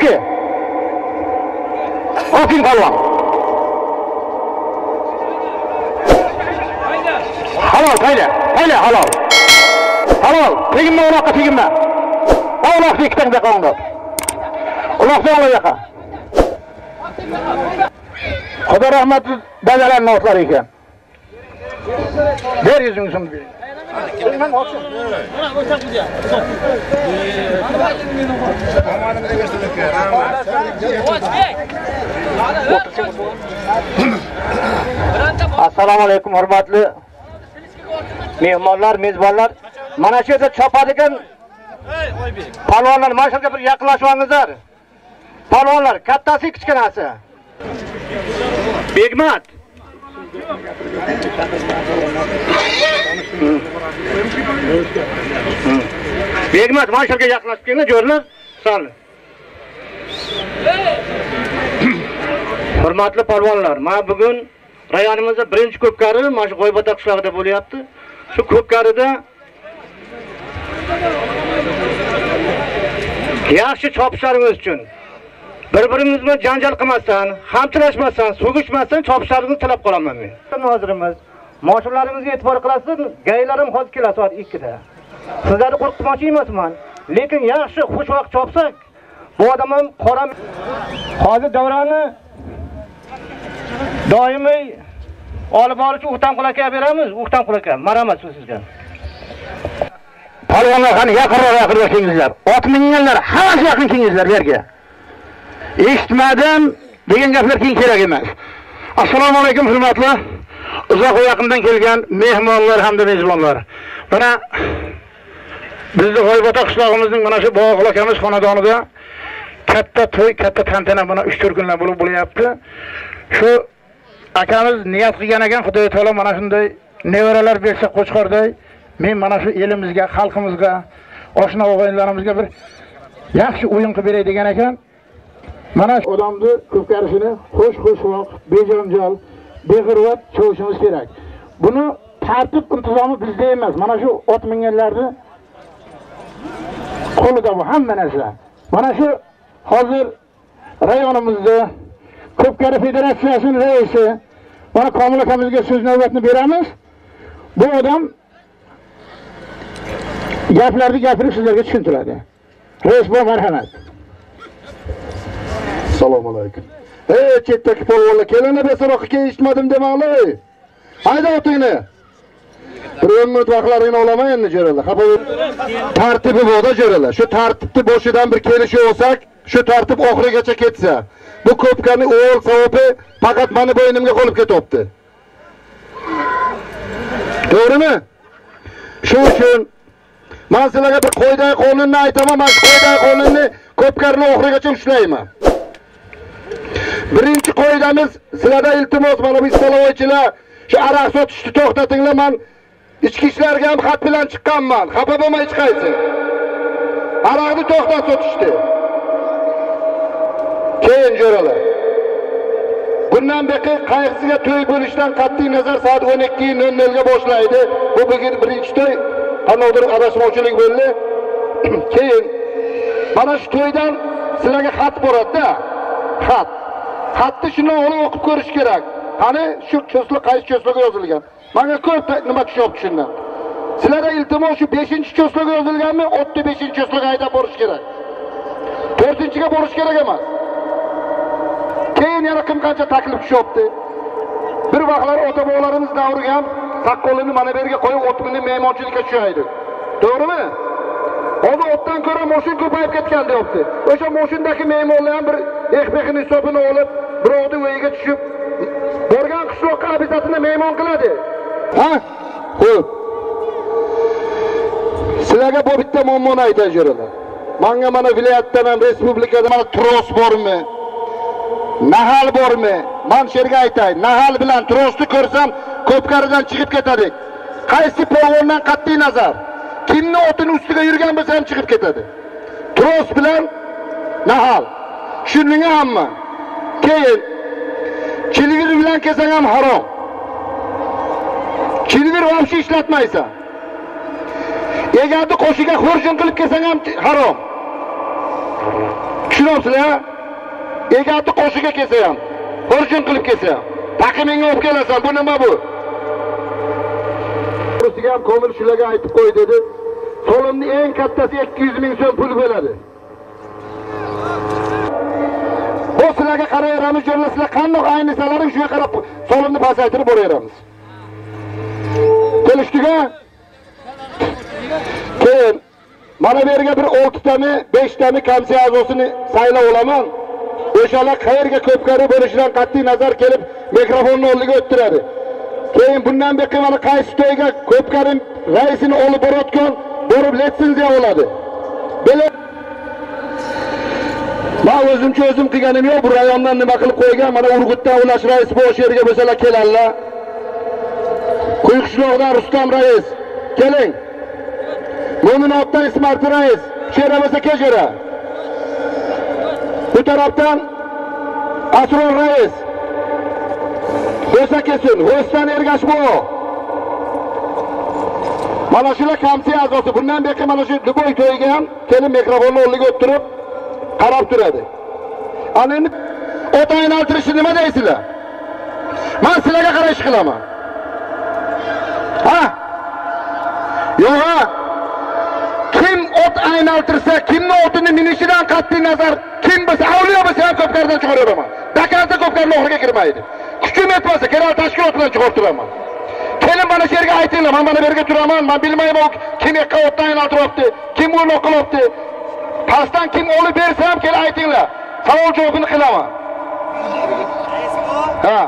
Opke. Oping palvon. Halol, qayda? Qayda halol. Halol, teginma uloqqa teginma. Uloqni ikkitang buyoqqa o'ngdab. Uloqni ol buyoqqa. Xudo rahmat bajalarni otlar ekan. Ber assalomu alaykum hurmatli mehmonlar mezbonlar. Mana shu yerda chopadigan palvonlar mana shu yerga bir yaqinlashib palvonlar kattasi kichkinasi. Begmat! Begmat mana yaqinlashib kelinglar jo'rlar sal. Hurmatli palvonlar men bugun rayonimizda birinchi ko'pkari mana shu g'oybota qishlog'ida bo'lyapti. Shu ko'pkarida yaxshi chopishlaringiz uchun bir birimiz bilan janjal qilmasdan hamchilashmasdan so'kishmasdan chopishlaringizni tilab qolaman men hozirimiz moshinalarimizga e'tibor qilasizlar gaylarim hozir keladi soat ikkida sizlarni qo'rqitmoqchi emasman lekin yaxshi xushvaqt chopsak bu odam ham qora hozir davrani doimiy olib boruvchi Uxtamqul aka beramiz. Uxtamqul aka, marhamat so'z sizga. Palvonlar qani yaqinroq yaqinroq kelingizlar. Ot minganlar hammasi yaqin kelingizlar bu yerga. Eshitmadim degan gaplar keyin kerak emas. Assalomu alaykum hurmatli uzoq va yaqindan kelgan mehmonlar hamda mezbonlar. Mana bizni G'oybota qishlog'imizning mana shu Bog'il akamiz xonadonida katta to'y, katta tantana mana 3-4 kunlar bo'lib bo'lyapti. Shu akamiz niyat qilgan ekan xudo taolo mana shunday nevaralar bersa qo'chqorday men mana shu elimizga xalqimizga oshna og'aynilarimizga bir yaxshi o'yin qilib beray degan ekan mana shu odamni ko'pkarishini xush xushvoq bejonjal beg'irvat chovishimiz kerak buni tartib intizomi bizda emas mana shu ot minganlarni qo'lida bu hamma narsa mana shu hozir rayonimizda Ko'pkari federatsiyasining raisi mana Komil akamizga so'z navbatini beramiz. Bu odam gaplarni gapirib sizlarga tushuntiradi. Rais bu marhamat. Assalomu alaykum. Ey chetdagi polvonlar, kelinglar besaroqqa kelishmadim demanglar. Hayda otingni. Bir o'n minut vaqtlaringni olaman endi jo'ralar. Xafa tartibi borda jo'ralar. Shu tartibni boshidan bir kelishib olsak, shu tartib oxirigacha ketsa, bu ko'pkani o'g'il savobi faqat mani bo'ynimga qolib ketyapti. To'g'rimi? Shu uchun men sizlarga bir qo'yday qonunni aytaman, men qoida qonunni ko'pkarni oxirigacha ushlayman. Birinchi qoidamiz sizlarda iltimos mana bu istalovchilar shu aroq sotishni to'xtatinglar. Men ichki ishlarga ham xat bilan chiqqanman. Xafa bo'lmay hech qaysi. Aroqni to'xtat sotishni Keyin jo'ralar. Bundan buyon qaysiga to'y bo'lishdan qat'iy nazar soat 12:00 ga boshlaydi. Bu bugun birinchi to'y. qandaydir adashmovchilik bo'ldi. Keyin mana shu to'ydan sizlarga xat boradida Xat. Xatni shuni olib o'qib ko'rish kerak. Qani shu cho'sliq qaysi cho'sliqga yozilgan? manga ko'p nima tushyapti shundan. Sizlarga iltimos shu 5-cho'sliqga yozilganmi? 35-cho'sliqqa haydab borish kerak. 4-ga borish kerak emas. keyin yana kim qancha taklif tushyapti bir vaqtlar ota bobolarimiz davriga ham saqqolini mana bu yerga qo'yib o'tmini mehmonchilikka tushaydi to'g'rimi hozir otdan ko'ra moshin ko'payib ketgan deyapti. O'sha moshindagi mehmonlar ham bir ehbehini hisobini olib birovni uyiga tushib borgan qishloqqa abizatini mehmon qiladi. Ha xo'p. Sizlarga bu bitta muammoni aytay jo'ralar manga mana viloyatdan ham respublikada mana tros bormi? Nahal bormi? Man shu yerga aytay nahal bilan trosni ko'rsam ko'pkaridan chiqib ketadi. Qaysi polvondan qat'iy nazar? Kimni otini ustiga yurgan bo'lsa ham chiqib ketadi. Tros bilan nahal. Shuning hammi keyin chilvir bilan kelsang ham harom. Chilvir вообще ishlatmaysan. Egarni qo'shiga xo'rjin qilib kelsang ham harom. Tushunyapsizlar egati qo'shiga kelsa ham xo'rjin qilib kelsa ham. Taqimingga olib kelasan bu nima bu? Burasiga ham komil shularga aytib qo'y dedi. So'limni eng kattasi 200 ming so'm pul bo'ladi. Bu sizlarga qaraveramiz jo'rlar sizlar qandoq aynisalaring shunga qarab so'limni pasaytirib boraveramiz. Kelishdikmi keyin mana bu yerga bir oltitami beshtami komissiya a'zosini saylab olaman. O'shalar qayerga ko'pkari bo'lishidan qat'iy nazar kelib mikrofonni oldiga o'ttiradi. Keyin bundan buyoqqa mana qaysi to'yga ko'pkarim raisini olib borayotgan borib litsenziya oladi. Man o'zimcha o'zim qilganim yo'q bu rayondan nima qilib qo'ygan? Mana urgutdan ulash rais bu o'sha yerga bo'lsalar keladilar quyuqishloqdan rustam rais keling. Mo'minobdan ismarti rais shera bo'lsa kechira bu tarafdan asror rais. Bo'lsa kelsin g'o'sdan ergashbo mana shular komissiya a'zosi bundan buyoqqa mana shu duboy to'yiga ham kelib mikrofonni o'rniga o'tirib qarab turadi ana endi ot aylantirishni nima deysizlar man sizlarga qarab ish qilaman ha? Yo'q ha? Kim ot aylantirsa kimni otini minishidan qat'iy nazar kim bo'lsa avliyo bo'lsa ham ko'pkaridan chiqarib yuboraman dakarda ko'pkarni oxiriga kirmaydi kuchim yetmasa kerak tashkilot bilan chiqarib turaman kelin mana shu yerga aytinglar man mana bu yerga turaman man bilmayman u kim yoqqa otni aylantiryapti kim uni qilyapti pastdan kim olib bersa ham kelib aytinglar savol javobini qilaman. Ha.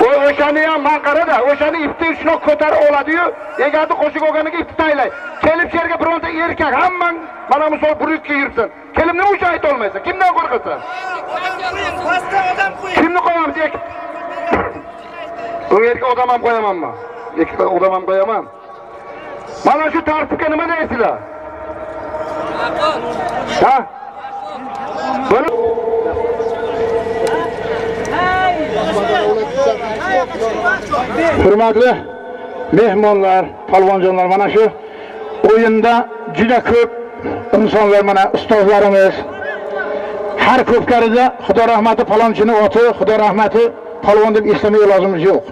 O o'shani ham man qarada, o'shani ipni shundoq ko'tarib oladi-yu, egati qo'shib olganiga ipni taylaydi. Kelib shu yerga bironta erkak hammang mana misol burukka yuribsan. Kelib nima uchun ayta olmaysan? Kimdan qo'rqasan? Kimni qo'yamiz? Bu yerga odam ham qo'yamanmi? Ikkita odam ham qo'yaman. Mana shu tartibga nima deysizlar? Ha? Hurmatli mehmonlar palvonjonlar mana shu o'yinda juda ko'p insonlar mana ustozlarimiz. Har ko'pkarida xudo rahmati palonchini oti xudo rahmati palvon deb eslamay lozimimiz yo'q.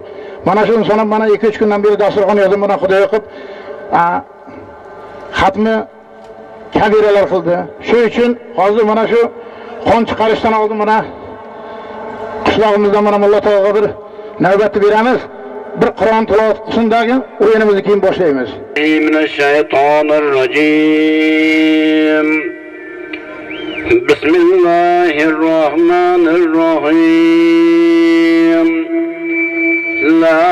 Mana shu inson ham mana ikki uch kundan beri dasturxon yozib mana xudo yoqib xatmi kabiralar qildi. Shu uchun hozir mana shu qon chiqarishdan oldin mana qishlog'imizdan mana mulla tog'aga bir navbatni beramiz. Bir qur'on tilovat qilsindagi o'yinimizni keyin boshlaymiz. Minash shaytonir rojim bismillahir rohmanir la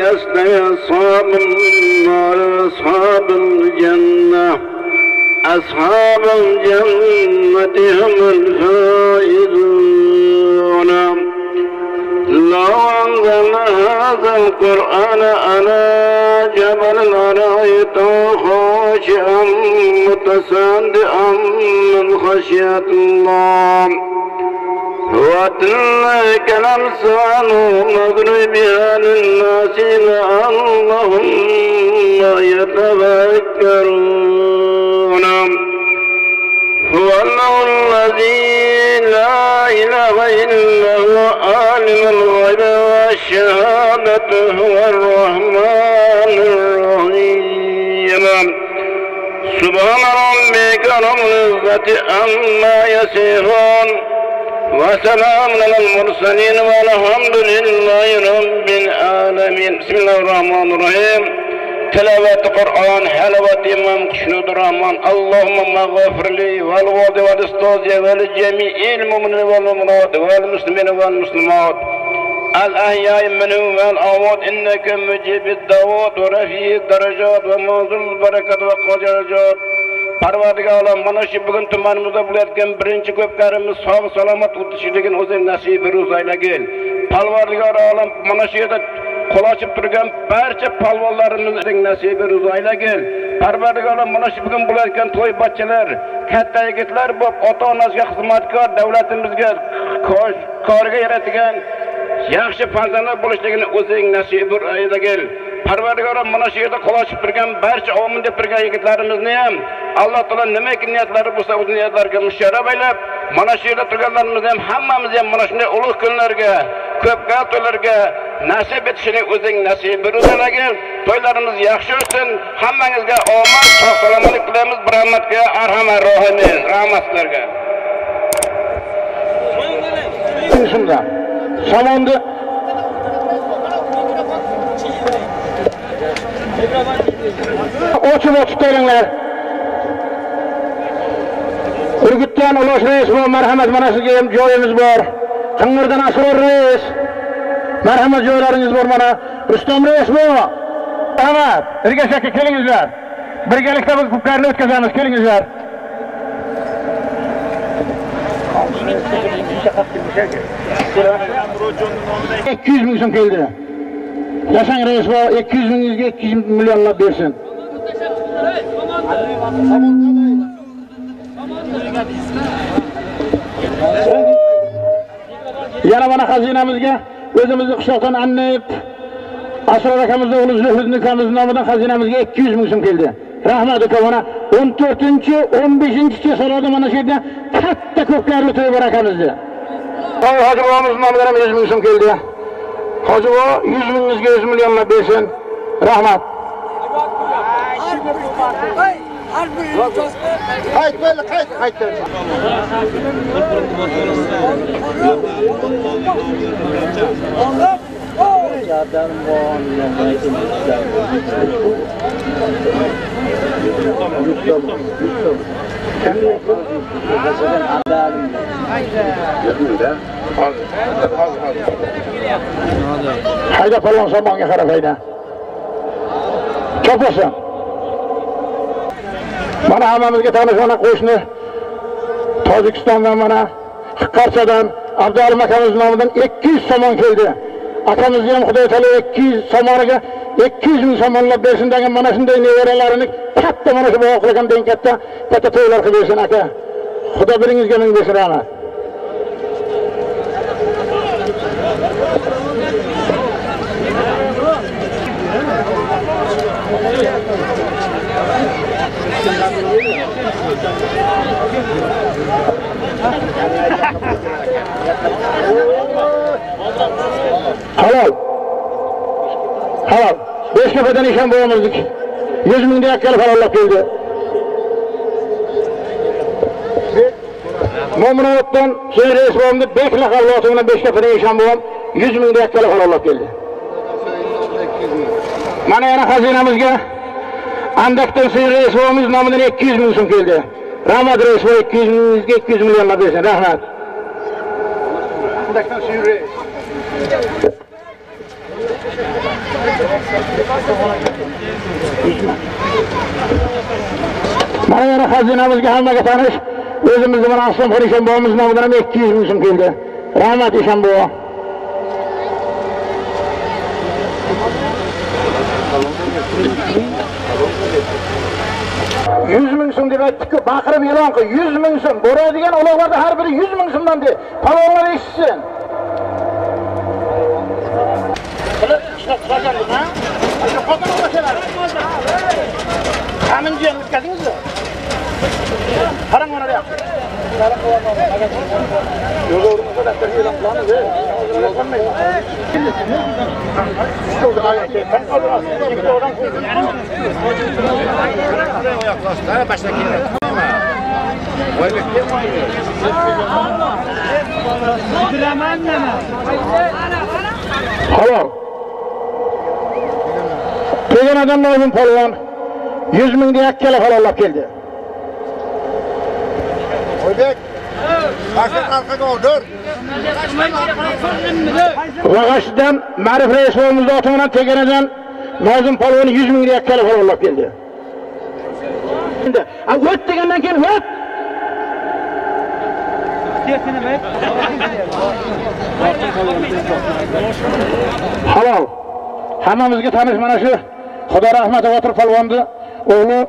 yastawi ashabun nar ashabul jannah. Ashabul jannati humul faizun. لو أنزلنا هذا القرآن على جبل لرأيته خاشعا متصدعا من خشية الله. وتلك الأمثال مضربها للناس لعلهم يتفكرون هو الله الذي لا إله إلا هو عالم الغيب والشهادة هو الرحمن الرحيم. سبحان ربك رب العزة عما يصفون. وسلام على المرسلين والحمد لله رب العالمين. بسم الله الرحمن الرحيم. تلاوة القرآن حلوة إمام قشنود الرحمن اللهم اغفر لي والوالد والأستاذ ولجميع المؤمنين والمؤمنات والمسلمين والمسلمات الأحياء منهم والأموات إنك مجيب الدعوات ورفيع الدرجات ومنزل البركة وقاضي الرجات Parvardigorim mana shu bugun tumanimizda bo'layotgan birinchi ko'pkarimiz sog' salomat o'tishligini o'zing nasib beruz aylagin. Parvardigor olam mana shu yerda qo'l ochib turgan barcha palvonlarimizning nasib beruz aylagin. Parvardigorim mana shu bugun bo'layotgan to'y bachchalar, katta yigitlar bo'lib ota-onasiga xizmatkor, davlatimizga kosh- koriga yaratigan yaxshi farzandlar bo'lishligini o'zing nasib aylagin. Parvardigorim mana shu yerda qo'l ochib turgan barcha omin deb turgan yigitlarimizni ham alloh taolo nimaki niyatlari bo'lsa o'z niyatlariga musharraf aylab mana shu yerda turganlarimizni ham hammamizni ham mana shunday ulug' kunlarga ko'pga to'ylarga nasib etishini o'zing nasib beruvdalagin to'ylarimiz yaxshi o'tsin. Hammangizga omad. Sog' salomatlik tilaymiz bir rahmatga arhamar rohimin rahmat sizlarga shunda. Somonni ochib ochib beringlar urgutdan ulosh rais bor marhamat mana sizga ham joyimiz bor. Qing'irdan asror rais marhamat joylaringiz bor mana rustam rais bor marhamat ergash aka kelingizlar birgalikda biz ko'pkarni o'tkazamiz kelingizlar ikki yuz ming so'm keldi yashang rais bor ikki yuz mingizga ikki yuz millionlab bersin yana mana o'zimizni qishloqdan annib asror akamizni o'g'li zuhriddin ukamizni nomidan xazinamizga ikki yuz ming so'm keldi. Rahmat aka mana o'n to'rtinchi o'n beshinchi chesolarda mana shu yerda katta ko'pkarli to'y bor akamizni hoji bobomizni nomidan ham yuz ming so'm keldi. Hoji bobo yuz mingizga yuz millionlab bersin. Rahmat Qayt böyle qayt qayt. hayda palon somonga qarab hayda chopasan mana hammamizga tanish mana qo'shni tojikistondan mana hiqqarchadan abdualim akamiz nomidan ikki yuz somon keldi. Akamizni ham xudo taolo ikki yuz somoniga ikki yuz ming somonlab bersin degan mana shunday nevaralarini katta mana shu boya katta katta to'ylar qilib bersin aka. Xudo biringizga ming bersin rahmat. Halol. Halol. Beshkapadan eshon bobomizniki yuz mingda yakkali falollab keldi. Mo'minovoddan she'r reis bobomni bek laqabli oti bilan beshkapadan eshon bobom yuz mingda yakkali falollab keldi. Mana yana xazinamizga andakdan she'r reis bobomiz nomidan ikki yuz ming so'm keldi rahmat reis bobo ikki yuz mingizga ikki yuz millionlab bersin rahmat. Andakdan suyur. mana yana xazinamizga hammaga tanish o'zimizni mana aslomxon eshon bobomiz nomidan ham ikki yuz ming so'm keldi rahmat eshon bobo 100 ming so'm deb aytdik-ku, baqirib e'lon qil, 100 ming so'm. Boradigan uloqlarda har biri 100 ming so'mdan de. Palonlar eshitsin. Qilib ishlab chiqarganmiz, ha? Yo'qotib o'tashalar. Qarang, mana bu yoqda. Halo. Degan adamlar bugün polvon 100 mingga yakkala falonlab keldi. Oybek. Başın arkaga dur. Vag'ashdan Ma'rif Reis bo'limizni oti bilan teganadan nozim 100 bin yakkala telefon keldi. Endi, a o't degandan keyin o't halol hammamizga tanish mana shu xudo rahmat Botir polvonni o'g'li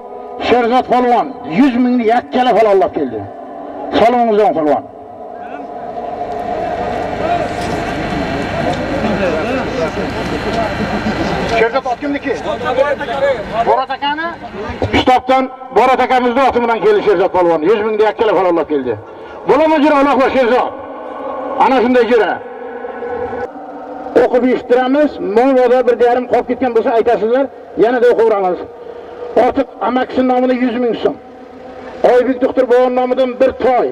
sherzod palvon 100 mingni yakkala falollab keldi salomimizdan polvon sherzod ot kimniki borat akani kitobdan borat akamizni oti bilan keldi sherzod polvon yuz mingda ikkala falonlab keldi bo'limi jira uloqlar sherzod ana shunday jira o'qib eshittiramiz mo'lboda bir yarim qolib ketgan bo'lsa aytasizlar yanada o'qiveramiz ortiq amakisini nomidan yuz ming so'm oybek doktor boboni nomidan bir toy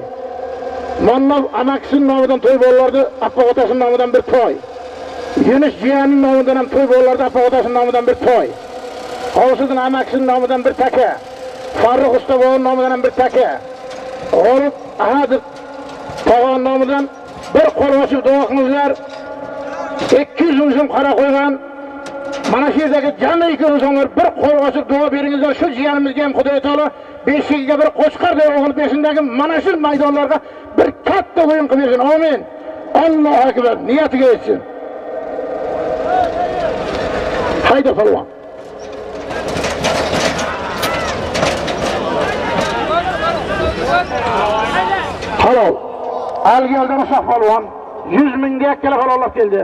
monnov amakisini nomidan to'y bolalarni appa otasini nomidan bir toy yunus jiyani nomidan ham to'y bolalarni appa otasini nomidan bir toy g'avsiddin amakisini nomidan bir taka. Farruh usta boboni nomidan ham bir taka. G'olib ahadov tog'on nomidan bir qo'l ochib duo qilinglar. Ikki yuz ming so'm qara qo'ygan. Mana shu yerdagi jamiki insonlar bir qo'l ochib duo beringizlar shu jiyanimizga ham xudo taolo beshigiga bir qo'shqarday o'g'il beshindagi mana shu maydonlarga bir katta o'yin qilib bersin. Amin. Allohu akbar. Niyatiga yetsin. Hayda polvon halol. Algaldan shoh polvon yuz mingga ikkala halollab keldi.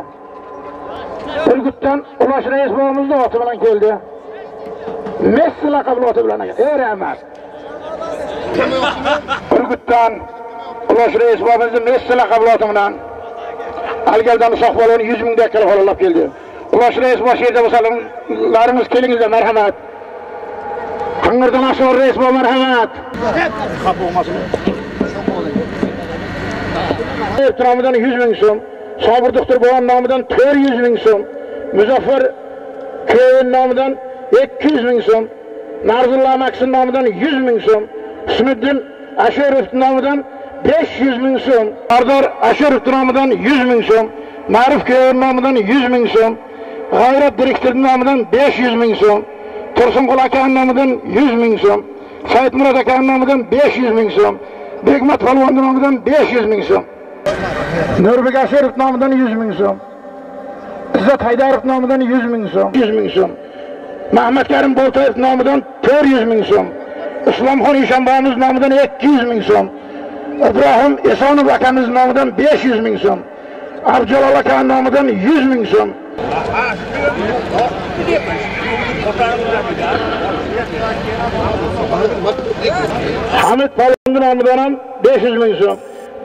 Urgutdan ulash rais bobomizni oti bilan keldi. Messi laqabli oti bilan ekan ey rahmat urgutdan ulash rais bobomizni messi laqabli oti bilan algaldan uzoq polvon yuz mingga ikkala halollab keldi ulash rais bosh yerda bo'lsalarimiz kelingizlar marhamat qing'irdan ashor rais bobo marhamat xafa bo'lmasin Ev nomidan 100 ming so'm, Sobir doktor bobon nomidan 400 ming so'm, Muzaffar Ko'yin nomidan 200 ming so'm, Narzulla Maksin nomidan 100 ming so'm, Husniddin Ashurov nomidan 500 ming so'm, Sardor Ashurov nomidan 100 ming so'm, Ma'ruf Ko'yin nomidan 100 ming so'm, G'ayrat direktor nomidan 500 ming so'm, Tursunqul aka nomidan 100 ming so'm, Saidmurod aka nomidan 500 ming so'm, Begmat Polvon nomidan 500 ming so'm. Nurbek Ashurov nomidan 100 ming so'm. Izzat Haydarov nomidan 100 ming so'm. 100 ming so'm. Mahmad Karim Boltayev nomidan 400 ming so'm. Islomxon Eshonboyimiz nomidan 200 ming so'm. Ibrohim Esonov akamiz nomidan 500 ming so'm. Abjalol aka nomidan 100 ming so'm. Hamid Palvon nomidan ham 500 ming so'm.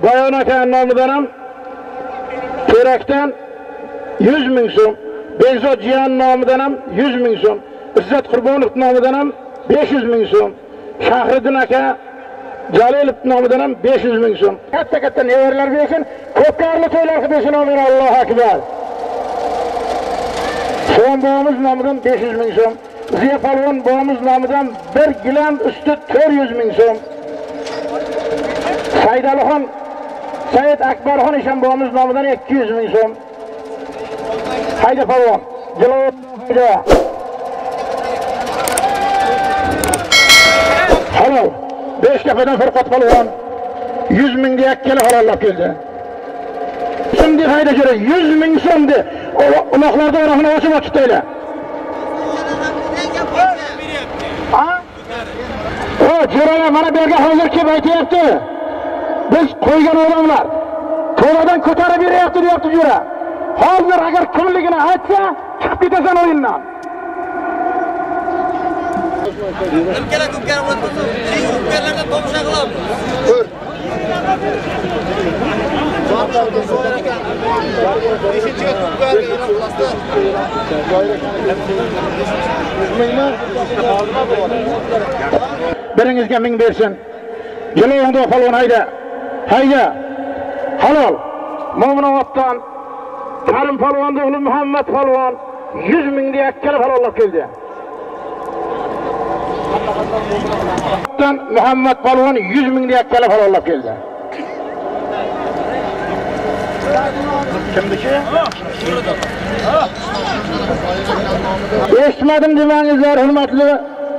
Bayon aka nomidan ham Terakdan 100 ming so'm. Bekzod Jiyan nomidan ham 100 ming so'm. Izzat Qurbonov nomidan ham 500 ming so'm. Shahriddin aka Jalilov nomidan ham 500 ming so'm. Katta katta nevarlar bersin, ko'pkarli to'ylar qilib bersin amin Allohu akbar. So'm bobomiz nomidan 500 ming so'm. Ziya Palvon bobomiz nomidan 1 gilam usti 400 ming so'm. Saydalixon Said Akbarxon Eshon bobomiz nomidan 200 ming so'm. Hayda Palvon, Jalovat Halol. 5 kafadan Farqat Palvon 100 mingga ikkala halollab keldi. So'mdi hayda kerak 100 ming so'mdi. Uloqlarda orasini ochib ochib tayla. Ha? O, jo'ralar mana bu yerga hozir kelib aytyapti. Biz qo'ygan odamlar to'ladan ko'tarib beryapti deyapti jo'ra. Hozir agar kimligini aytsa, chiqib ketasan o'yindan. Ülkeler kukkar bo'lsin. Eng kukkarlardan tomosha qilamiz. Biringizga ming bersin. Jilovingda polvon hayda. Hayda. Halol. Mo'minoboddan Karim polvon o'g'li Muhammad polvon 100 mingga yakkala halollab keldi. Muhammad polvon 100 mingga ikkala halollab keldi. Kimniki? Eshitmadim demangizlar, hurmatli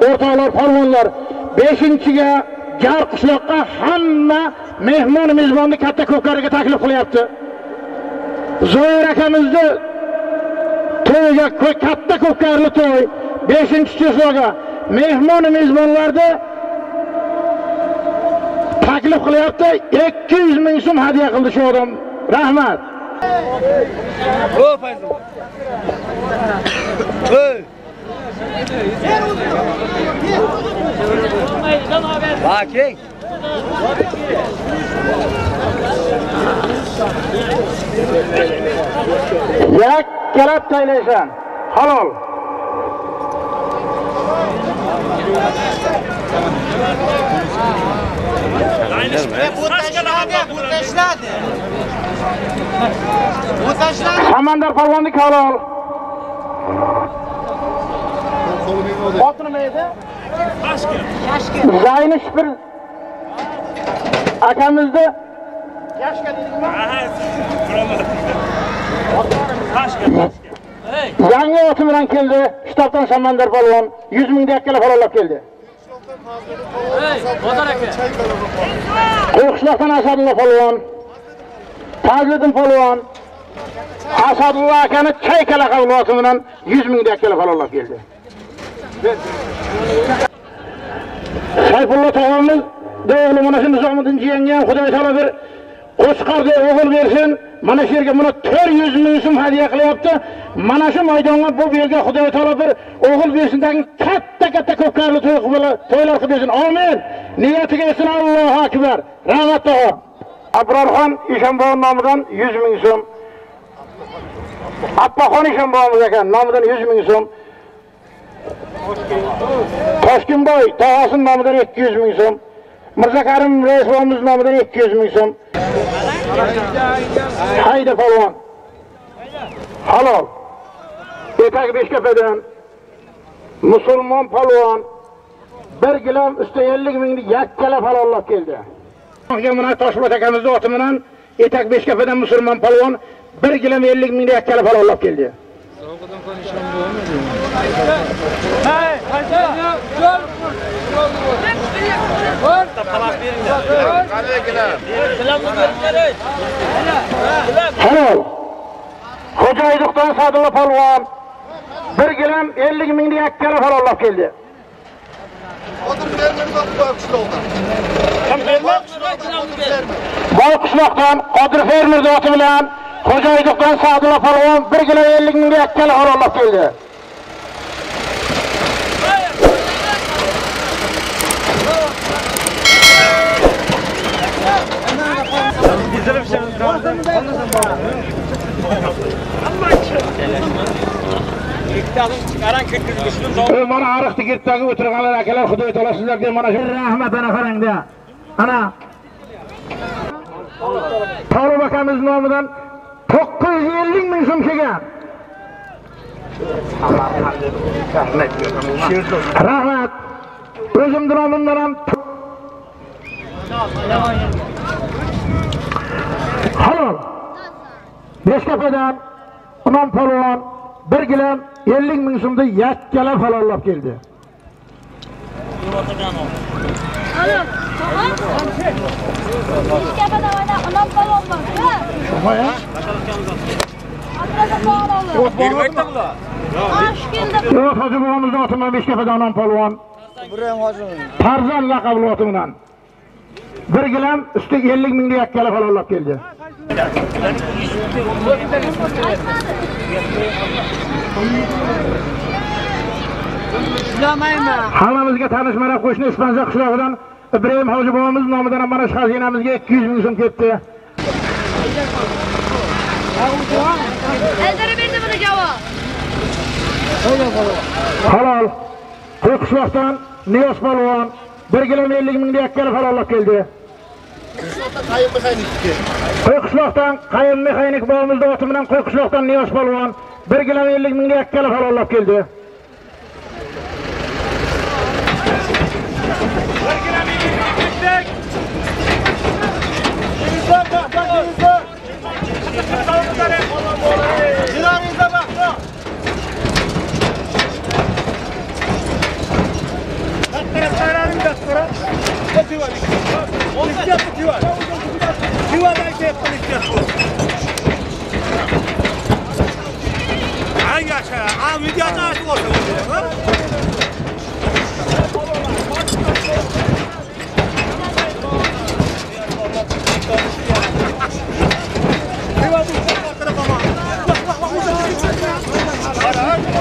o'rtoqlar, polvonlar. 5-ga Jar qishloqqa hamma mehmon mezbonni katta ko'pkariga taklif qilyapti. Zoir akamizni to'yiga katta ko'pkarli to'y 5-chisoga mehmon mezbonlarni taklif qilyapti. 200 ming so'm hadya qildi shu odam. Rahmat. Yakkalab taylaysan halol Bu tashladi, bu tashladi. Bu tashladi. samandar polvonniki halol oti nima edi zayni shipir akamizni yangi oti bilan keldi. Shtabdan samandar polvon yuz ming dakkalar farollab keldi. Qo'yqishloqdan asadulla polvon fazliddin polvon asadulla akani chaykala qavloti bilan. Yuz ming dakkalar farollab keldi. Sayfulla tog'amiz o'g'li mana shu nizomiddin jiyanga ham xudo taolo bir qo'chqorda o'g'il bersin mana shu yerga mana to'rt yuz ming so'm hadya qilyapti. Mana shu maydonga bu yerga xudo taolo bir o'g'il bersin degan katta katta ko'pkarli to'y to'ylar qilib bersin. Amin niyatiga yetsin allohu akbar! Rahmat tog'a abrorxon eshonbobo nomidan yuz ming so'm. Appaxon ishonboyimiz ekan nomidan yuz ming so'm. Toshkinboy tog'asi nomidan ikki yuz ming so'm. Mirzakarim raisbobomiz nomidan ikki yuz ming so'm. Hayda polvon halol. Etak beshkapadan musulmon palvon bir gilam usta ellik mingni yakkalab halollab keldi mana toshpo'lat akamizni oti bilan etak beshkapadan musulmon palvon bir gilam ellik mingni yakkalab halollab keldi halol xo'jaydiqdan sadulla polvon. Bir gilam ellik mingni yakkalab halollab keldi. Boy qishloqdan qodir fermer oti bilan xo'jaydiqdan sadulla polvon bir gilam ellik mingni yakkalab halollab keldi mana ariq tigirtdagi o'tirganlar akalar xudo taolo sizlarga mana shu rahmat ana qarangda. Ana. Tolib akamiz nomidan to'qqiz yuz ellik ming so'm kelgan rahmat. O'zimni nomimdan ham halol beshkapadan imom polvon bir gilam ellik ming so'mda yakkalab halollab keldi yo'q hoji bobomizni oti bilan beshkapadan imom polvon tarzan laqabli oti bilan bir gilam ustiga ellik mingni yakkalab halollab keldi. Hammamizga tanish mana qo'shni ispanza qishlog'idan ibrohim hoji bobomiz nomidan ham mana shu xazinamizga ikki yuz ming so'm ketdi. Halol qo'qishloqdan niyoz polvon bir gilam ellik mingni yakkalab halollab keldi qo'yqishloqdan qayim mexanik bobomizni oti bilan qo'yqishloqdan niyoz polvon bir gilam ellik mingni yakkalab halollab keldi Hangi All right.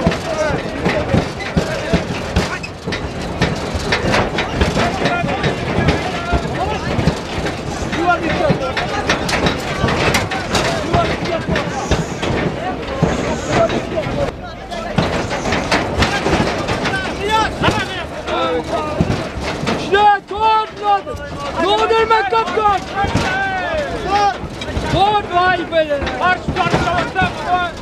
Korkmayın beni! Marş tutarlı savaştan!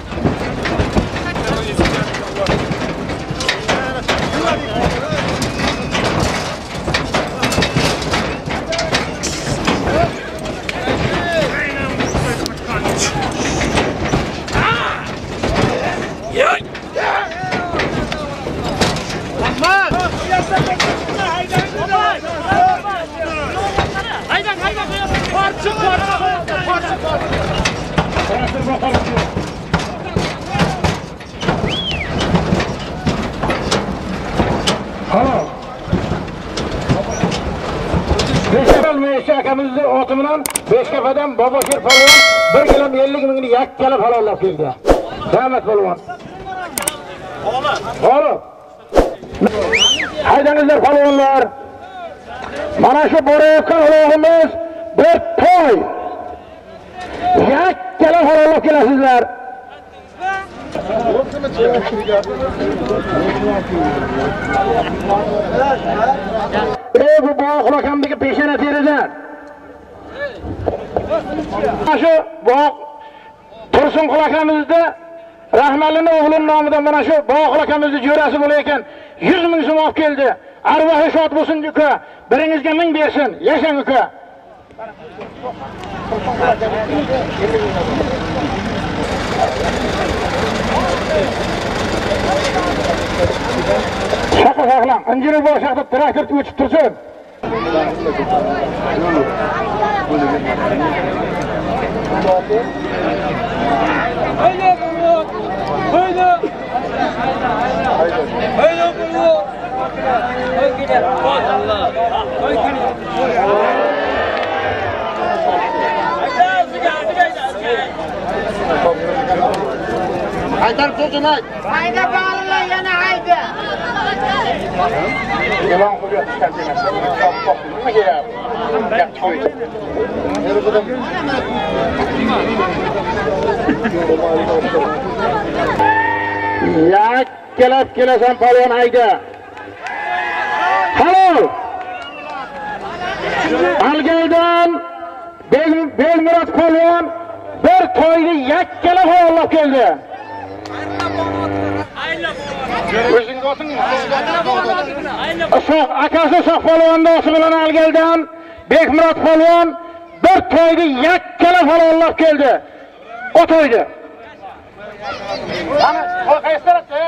Halol. Beşkafal Meyşe akamizni oti bilan Beşkafadan Bobokir polvon bir gilam 50 mingni yakkalab halollab keldi. Rahmat polvon. G'olib. Haydangizlar polvonlar. Mana shu borayotgan ulug'imiz bir to'y. Yakkalab halollab kelasizlar. Bu boğ rakamdaki peşine teriden. Mana shu bo'g' Tursun qulakamizda Rahmalini o'g'lini nomidan mana shu boğ qulakamizni jo'rasi bo'layotgan 100 ming so'm olib keldi. Arvohi shod bo'lsin uka. Biringizga ming bersin. Yashang uka. Thank you. Injiri bor shaxta traktor o'tib tursin. Haydi bunu! Haydi! Haydi bunu! Haydi gidelim. Allah! Haydi gidelim. Haydarib tursin ay. Hayda bağırlar yana hayda. Yotishdan demas. Chop chop. Nima kerak? Gap qo'y. Yakkalab kelasan polvon hayda. Halol. Algaydan Bel- Belmurod polvon bir to'yni yakkalab havollab keldi. O'zingga oting. Soq akasi Soq polvonni bilan Algaydan Bekmurod polvon bir to'yni yakkala falonlab keldi. O to'ydi. Ana, qo'y qaysi tarafda?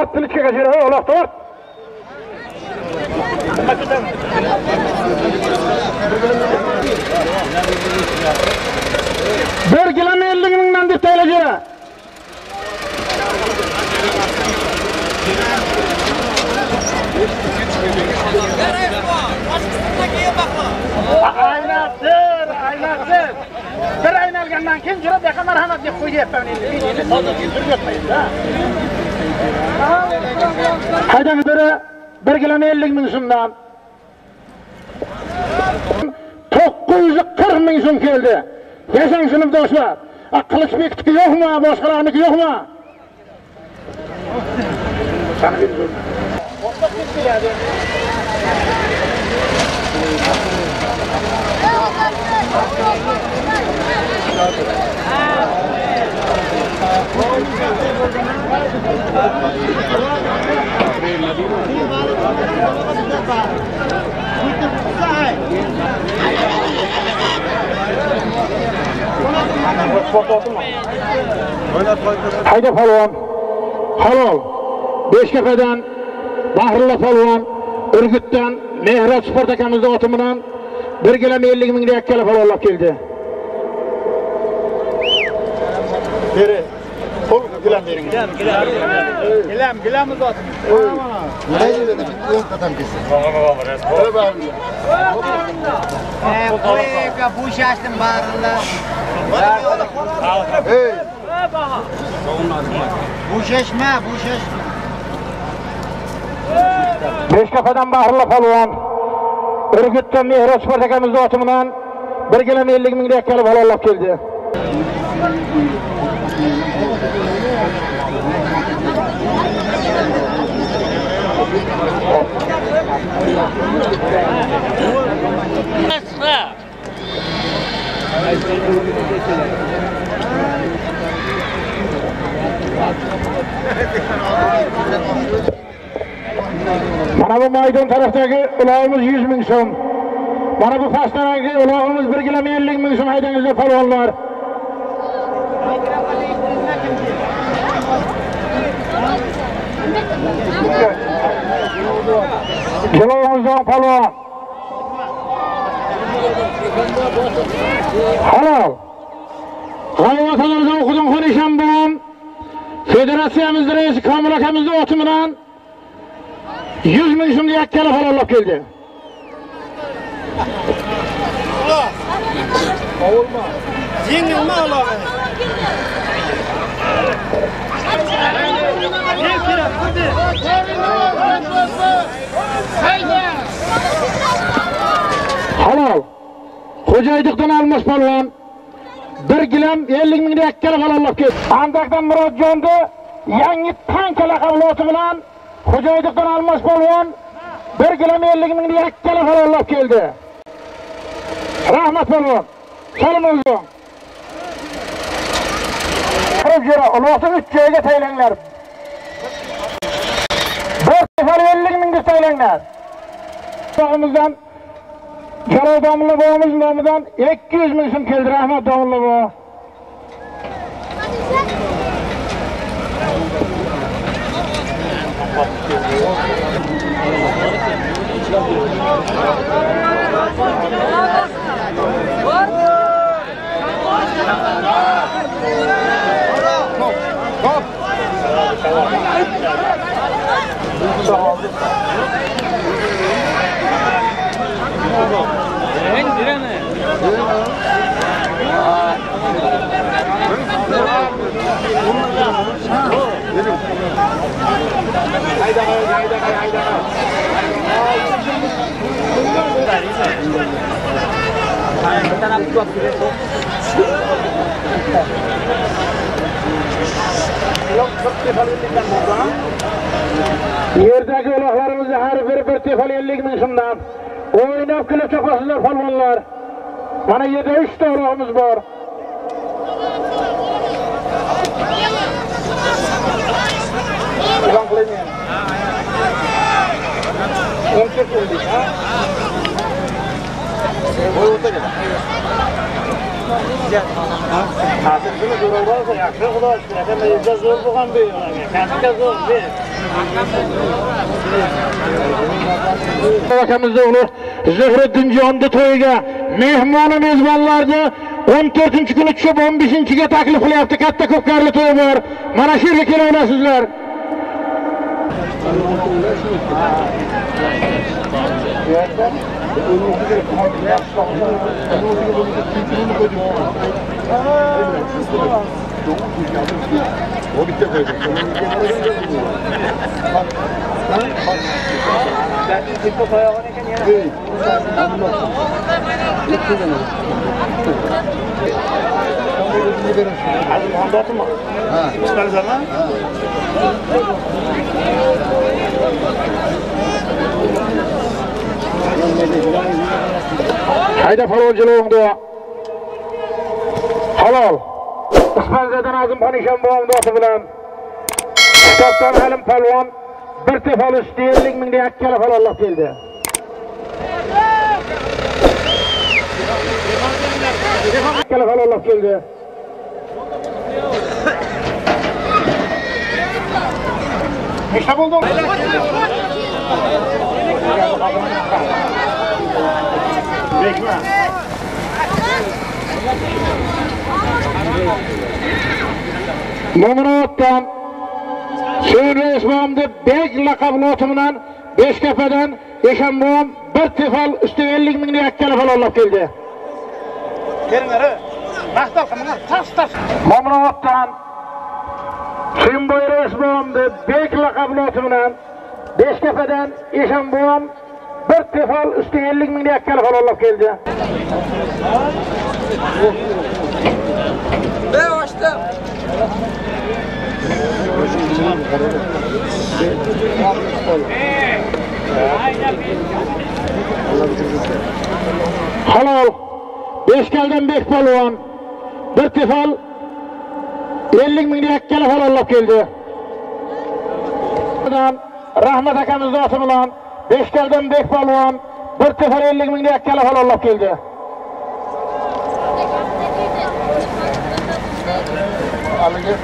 Ot pilichkaga jira, uloq tort. Bir kilom 50 mingdan deb tayla jira. Aynatdir. Bir aynalgandan keyin jira buyoqqa marhamat deb qo'y endi. Men endi sodda yurmayapman-da. Haydang biri bir gilam 50 ming so'mdan 940 ming so'm keldi. Yashang sinfdoshlar. A Qilichbekniki yo'qmi, boshqalarniki yo'qmi? Hayda polvon. Halol. Beshkapadan Bahrulla polvon, Urgutdan Mehrod sport akamizning oti bilan bir gilam 50 mingda yakkala polvonlab keldi. Beri. Qo'l gilam bering. Gilam, gilamiz ot. Qo'yga bo'shashdim bag'rinlar. Ey, Bo'shashma, bo'shashma. Beshkapadan Bahrulla polvon, Urgutdan Mehrod sport akamizning oti bilan bir gilam 50 mingda yakkala polvonlab keldi. Mana bu maydon tarafdagi ulog'imiz 100 ming so'm. Mana bu pastdagi ulog'imiz 1 kg 50 ming so'm haydangizlar palvonlar. Jilovimizdan polvon. Halol. G'ayvatalardan Xudo xonisham bilan Federatsiyamiz raisi Komil akamizning oti bilan 100 ming so'mni yakkala halollab keldi. Yengilmi uloq? Halol. Xo'jaydiqdan almas palvon. 1 gilam 50 mingni yakkala halollab keldi. Andakdan Murodjonda yangi tank laqabli bilan Xo'jaydiqdan almas palvon 1 gilam 50 mingni yakkala halollab keldi. Rahmat palvon. Salom o'zim. Kirib yura, uloqni 3 joyga taylanglar. 450 mingni taylanglar. Tog'imizdan Jalol domla bobomiz nomidan 200 ming so'm keldi. Rahmat domla bobo. Yerdagi uloqlarimizni har biri bir tefal 50 ming so'mdan. O'ynab kulib chopasizlar polvonlar. Mana yerda 3 ta uloqimiz bor. E'lon qilingan. O'nta keldik, ha? Voy o'taga. Hozir buni zo'rab yaxshi xudo shukr. Zo'r bo'lgan bu. Kasbga zo'r. Akamizni ulug' Zuhriddinjonni to'yiga mehmoni mezbonlarni 14 kuni tushib 15-ga taklif qilyapti. Katta ko'pkarli to'y bor. Mana shu yerga Hobbit'te koydum. Ben TikTok ayağınayken yana. Evet. Azim handatı mı? Ha. Çıkar zaman. Hayda falonchilig'ingda. Halol. Ispanzadan azim Panishon bobomni oti bilan Kitobdan Halim palvon bir tefal usti 50 mingda yakkala falollab keldi. Yakkala falollab keldi. Nechta bo'ldi? Bekman. Mo'minovotdan Suyri Ismomni Bek laqabli oti bilan Beshkapadan Eshanbom bir tefal usti 50 mingni yakkala falollab keldi. Kelinglar. Maqtal qilmanglar. Tas tas. Mo'minovotdan Suyimboy Ismomni Bek laqabli oti bilan Beshkapadan Eshanbom bir tefal usti 50 mingni yakkala falollab keldi. Bevashda. halol beshkaldan bek polvon bir tefal 50 minglik ikkala halollab keldi rahmat akamiz zoti bilan beshkaldan bek polvon bir tefal 50 minglik ikkala halollab keldi haligi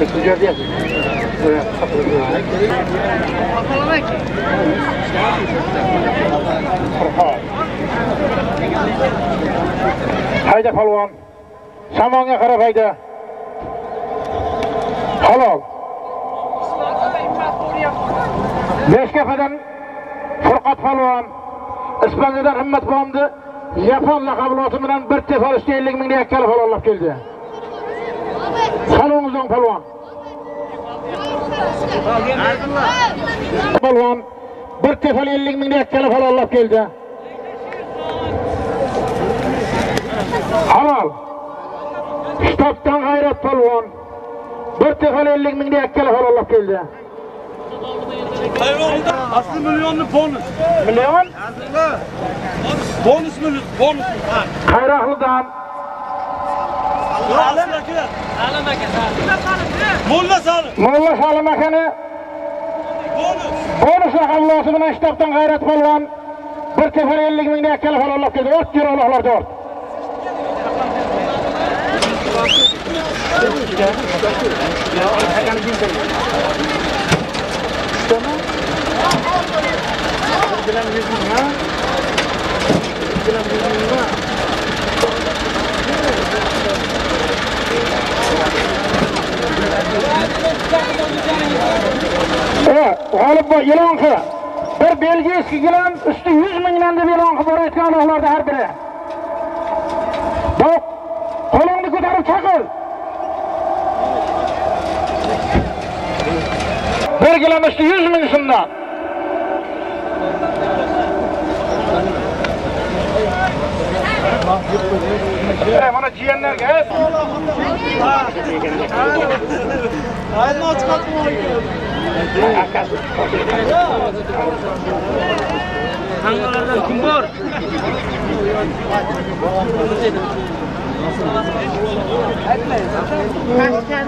e, bu emas hayda polvon samonga qarab hayda halol. Beshkapadan furqat polvon ispaniyadan himmat bomdi yapon laqabloti bilan bir tefal usti 50 minglik ikkala halollab keldi. Salomizdan polvon polvon bir tefal 50 minglik ikkala halollab keldi halol shtobdan g'ayrat polvon bir tefal 50 minglik ikkala halollab keldi Asli milyonni bonus. million Bonus million, bonus. qayroqlidan Alim aka. Alim aka. Mulla Salim. mulla salim akani Bonus. bonus laqabloti bilan shtobdan g'ayrat polvon bir tefal 50 minglik ikkala halollab keldi ort jirovlarlarda ort Evet, g'olib bu yilonqi. Bir belgiyskiy gilam usti 100 mingdan deb e'lon qilib borayotgan ularda har biri. Bak, qo'lingni ko'tarib chaqir. Bir gilam usti 100 ming so'mdan. Ey, mana jiyanlarga, ey. Tangalardan kim bor?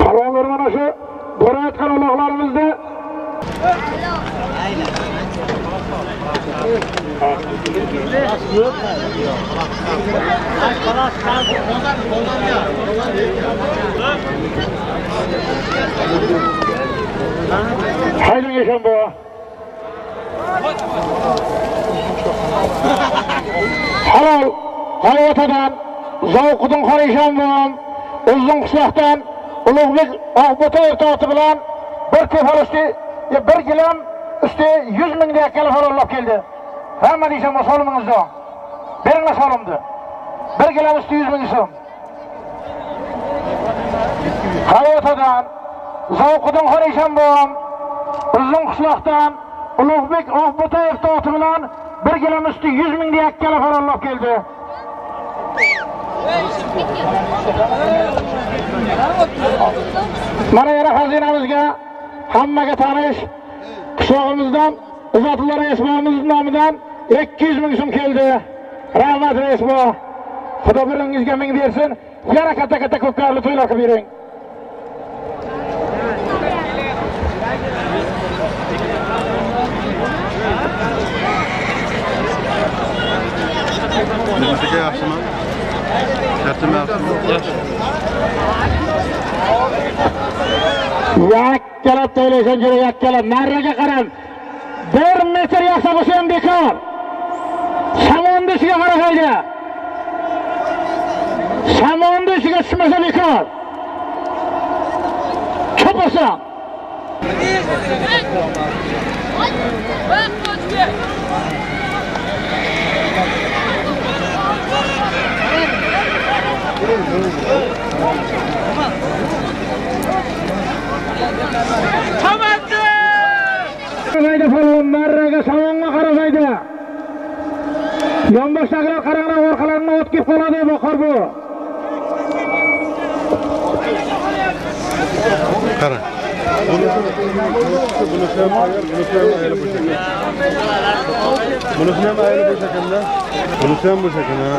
Palvonlar mana shu borayotgan Haydi geçen bu. Halol hayvatadan zavqidan qarayshon bo'lam. Uzun qishloqdan Ulug'bek Oqbotoyev toti bilan bir ko'p usti, bir gilam usti 100 ming dakikali halollab keldi. Hamma deysan masolimingizda. Beringlar solimdi. Bir gilam usti 100 ming so'm. Hayvatadan zavqidan qarayshon bo'lam. Uzun qishloqdan Ulug'bek Oqbotoyev toti bilan bir gilam usti 100 ming dakikali halollab keldi. Mana yana xazinamizga hammaga tanish qishlog'imizdan Izzatullo Raisbomiz nomidan 200 ming so'm keldi. Rahmat Raisbo. Xudo biringizga ming bersin. Yana katta-katta ko'kkarli to'ylar qilib bering. Nimaga yaxshimi? Tartib yaxshimi? yakkalab taylaysanjira yakkalab nariga qarang bir metr yasa bo'lsa ham bekor shamonni ishiga qara foyda shamonni ishiga tushmasa bekor ko'pasa Thank you. marraga somonga qaramaydi yonboshdagilar qaranglar orqalarini o't kelib qoladi boqar bu. Qara Bunisi ham ayol, bunisi ham ayol bo'sh ekan. Bunisi ham ayol bo'sh ekanda. Bunisi ham bo'sh ekan. ha.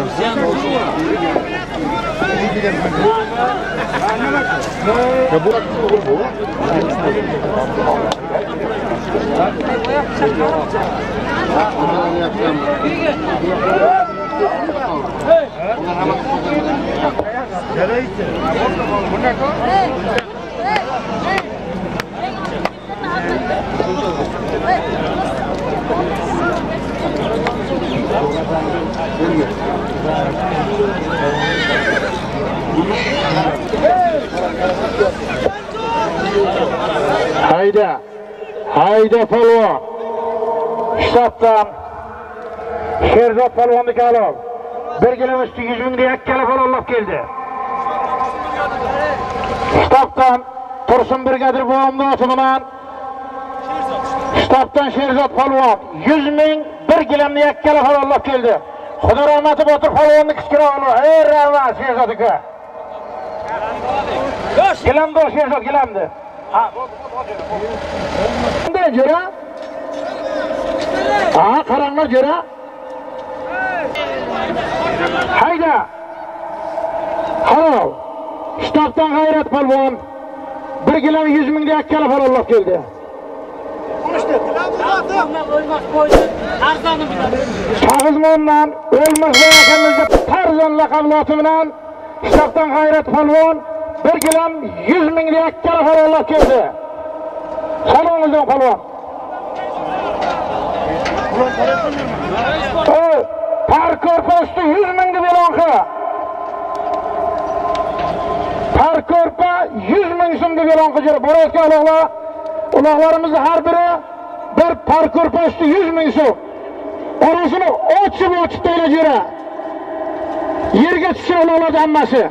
Ya bu Hayda. Hayda polvon. Hisobdan Sherzod polvonniki olib. Bir kilo usti 100 ming deya ikkala polvonlab keldi. Hisobdan Tursun brigadir buvamni oti bilan Hisobdan Sherzod polvon 100 ming bir kilamni ikkala polvonlab keldi. Xudo rahmati Botir polvonni kichkina o'g'li. Ey rahmat Sherzod aka. Gilamdi o Sherzod gilamdi. Ha, Bunday jo'ra? Ha, qaranglar jo'ra. Hayda. Halol. Shtabdan g'ayrat polvon. 1 kilo 100 ming deya ikkala keldi. Shahizmondan o'lmas akamizga Tarzan laqabloti bilan shtabdan g'ayrat polvon bir gilam 100 ming deya ikkala polvonlab keldi. Salomingizdan polvon. Ey, parkour posti 100 ming deb e'lon qil. Parkourpa 100 ming so'm deb e'lon qildi. Borayotgan uloqlar, uloqlarimizning har biri bir parkour posti 100 ming so'm. Orasini ochib ochib tayla jira. Yerga tushsa uloqlar hammasi.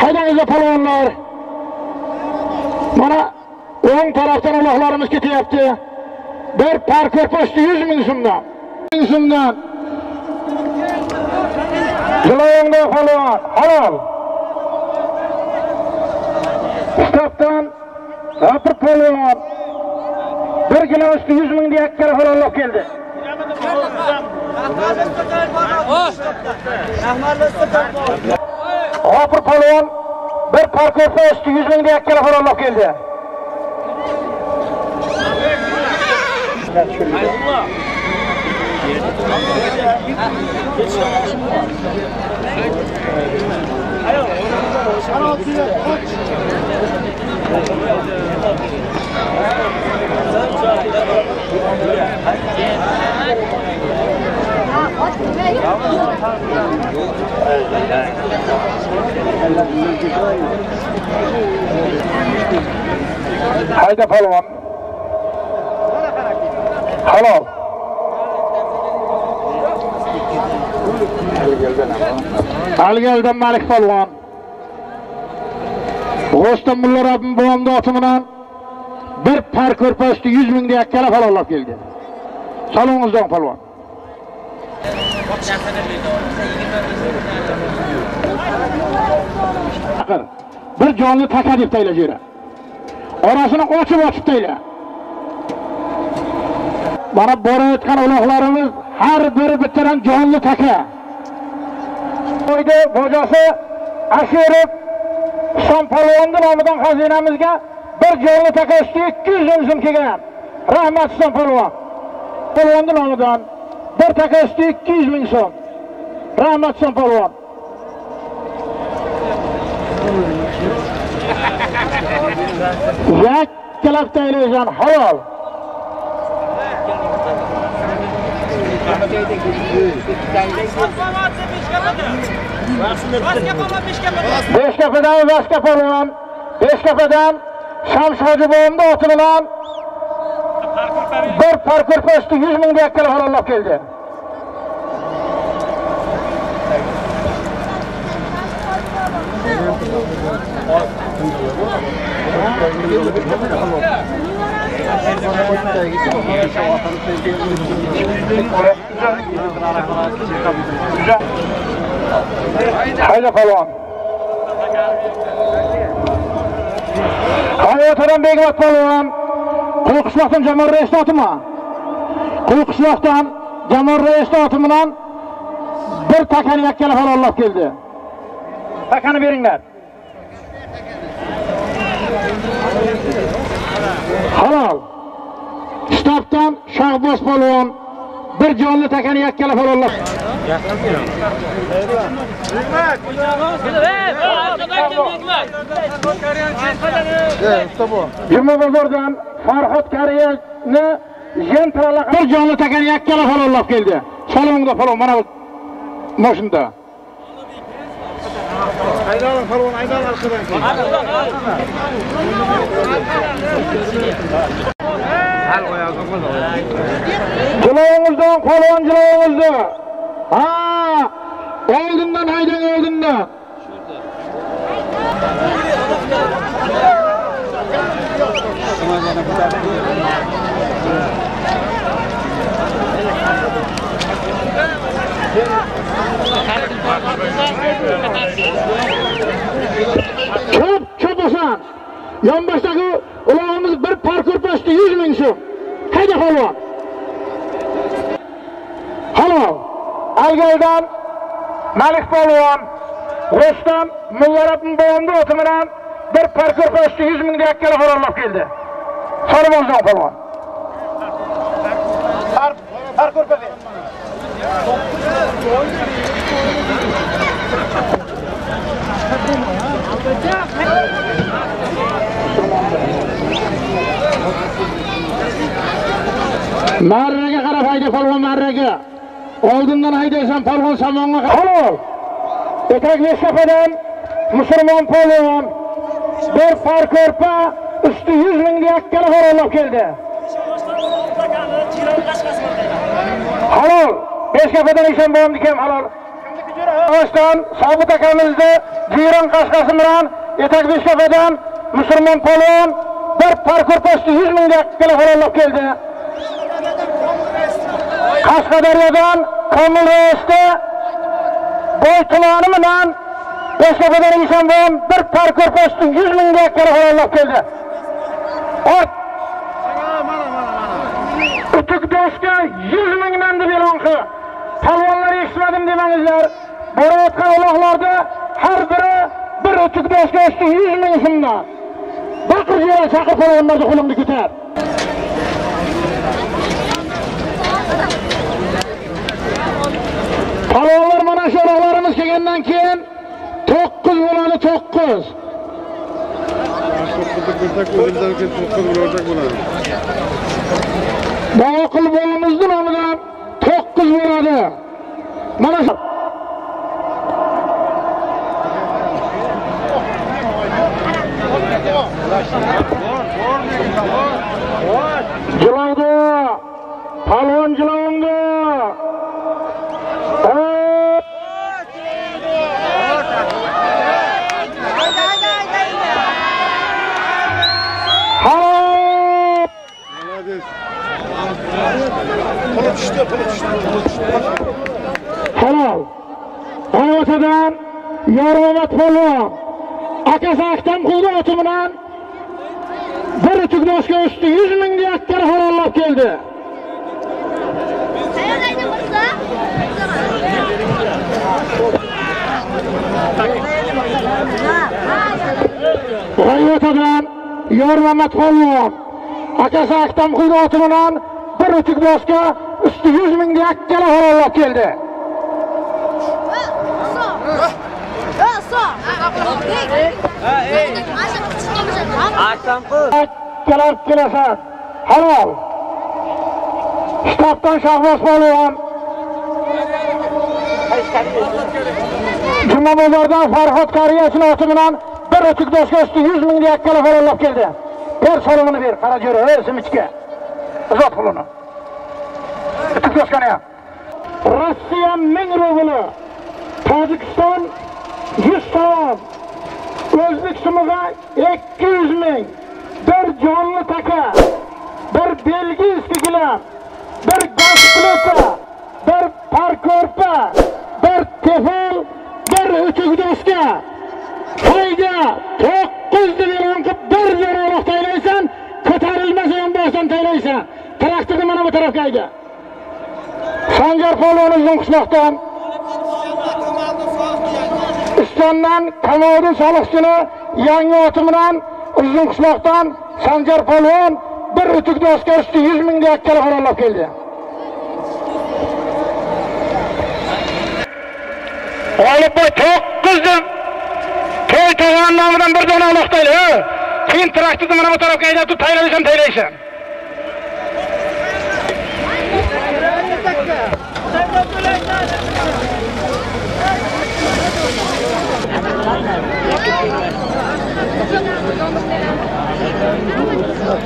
Haydangizlar polvonlar. Mana o'ng tarafdan uloqlarimiz ketyapti. Bir parkour posti 100 ming so'mdan. 1000 so'mdan. Jiloyingda polvon, halol. Kitobdan Rapir polvon. 1 kilo usti 100 ming deya ikkala polvonlab keldi. Rapir polvon bir parkour usti 100 ming deya ikkala polvonlab keldi. Hayda polvon. Halol. Algeldan Malik polvon. G'oston mulla Rabbim buvamni oti bilan bir par posti 100 ming deya ikkala polvonlab keldi. Salomingizdan polvon. Aqir, bir jonli taka deb tayla jera. Orasini ochib ochib tayla. Mana borayotgan uloqlarimiz har biri bittadan jonli taka. Qo'ydi bojosi Ashirov Islom nomidan xazinamizga bir jonli taka ikki 200 ming so'm kelgan. Rahmat Islom. Polvonni nomidan bir taka ikki 200 ming so'm. Rahmat shompolvon. Yakkalab taylaysan halol. Beshkapadan Vaska polvon, Beshkapadan Shams Hojibovni oti bilan bir parkour posti 100 ming yakkala halollab keldi. Haydi palvon. Hayatadan Begmat palvon. Qo'yqishloqdan Jamol Reis otimi? Qo'yqishloqdan Jamol Reis oti bilan bir takani yakkala falonlab keldi. Takani beringlar. Halol. Shtabdan Shahboz polvon bir jonli takani yakkala polvonlar. Juma bozordan Farhod Kariyevni jentrala bir jonli takani yakkala polvonlar keldi. Salomda polvon mana bu mashunda. Aydalan polvon, aydalang arqadan keyin. Jilovimizdan polvon jilovimizni. Ha! Oldindan haydang oldindan. Çok çok osan. Yonboshdagi ulog'imiz bir parkur posti 100 ming so'm. Hayda polvon. Halol. Algaydan Malik polvon, Rustam Mullaratning bo'yinda o'ti bilan bir parkur posti 100 ming yakkala farolab keldi. Solimozon polvon. Parkur posti. Marraga qarab hayda polvon marraga. Oldindan haydaysan polvon samonga. Halol. Etak Veskapadan musulmon polvon bir par ko'rpa usti 100 mingga yakkala farolab keldi. Halol. Veskapadan ishon bo'ldi ham halol. O'shdan Sobit akamizni Jiron qashqasi bilan etak Veskapadan musulmon polvon par ko'rpa usti 100 ming yakkala farolab keldi. Qashqadaryodan Komil Reisda Boy tumani bilan Beştepe'den Nişanboğum bir par körpestin 100 ming yakkara falanlab keldi. Ort. Utuk do'stga 100 mingdan deb e'lon qildi. Palvonlar eshitmadim demangizlar. Borayotgan uloqlarda har biri bir utuk do'stga eshitdi 100 ming so'mdan. Baqir yeri chaqir palvonlarni qo'limni ko'tar. Palvonlar mana shu uloqlarimiz kelgandan keyin 9 bo'ladi 9. To'qqizda ko'rsak, o'zimizdan keyin to'qqiz. Boqil bo'limizni nomidan 9 bo'ladi. Mana shu Jilovda, palvon jilovda. Ey! Halol! Молодец. Halol. Oyotadan Yormamat polvon. Akasi Aktam qulda oti bilan bir utuk boshga usti 100 ming yakkara halollab keldi. Oyotadan Yormamat polvon. Akasi Aktam qulda oti bilan bir utuk boshga usti 100 ming yakkara halollab keldi. Ahsamqul. Kelib kelasan. Halol. Shtabdan Shahboz Polvon. Juma bozordan Farhod Qariya shinoti bilan bir uchukdoshga usti 100 mingga yakkala farallab keldi. Ber solimini ber, qara jo'ra, ver simichga. Uzat pulini. Uchukdoshkani ham. Rossiya 1000 rubli, Tojikiston 100 so'm. O'zbek sumiga ikki yuz ming bir jonli taka bir belgi gilam, bir gazplita, bir parkorpa, bir tefal, bir uchugdoska. To'yga 9 million qilib bir zo'roq taylaysan, ko'tarilmasa yonboshdan taylaysan. Traktorni mana bu tarafga ayda Sanjar polvonimizning qishloqdan Istondan Kamodi Soliqchini yangi oti bilan uzun qishloqdan Sanjar polvon bir o'tuk doska usti 100 mingga akkala farolab keldi. Olib 9 dim. To'y to'g'on nomidan bir dona aloqdayli. Keyin traktorni mana bu tarafga haydab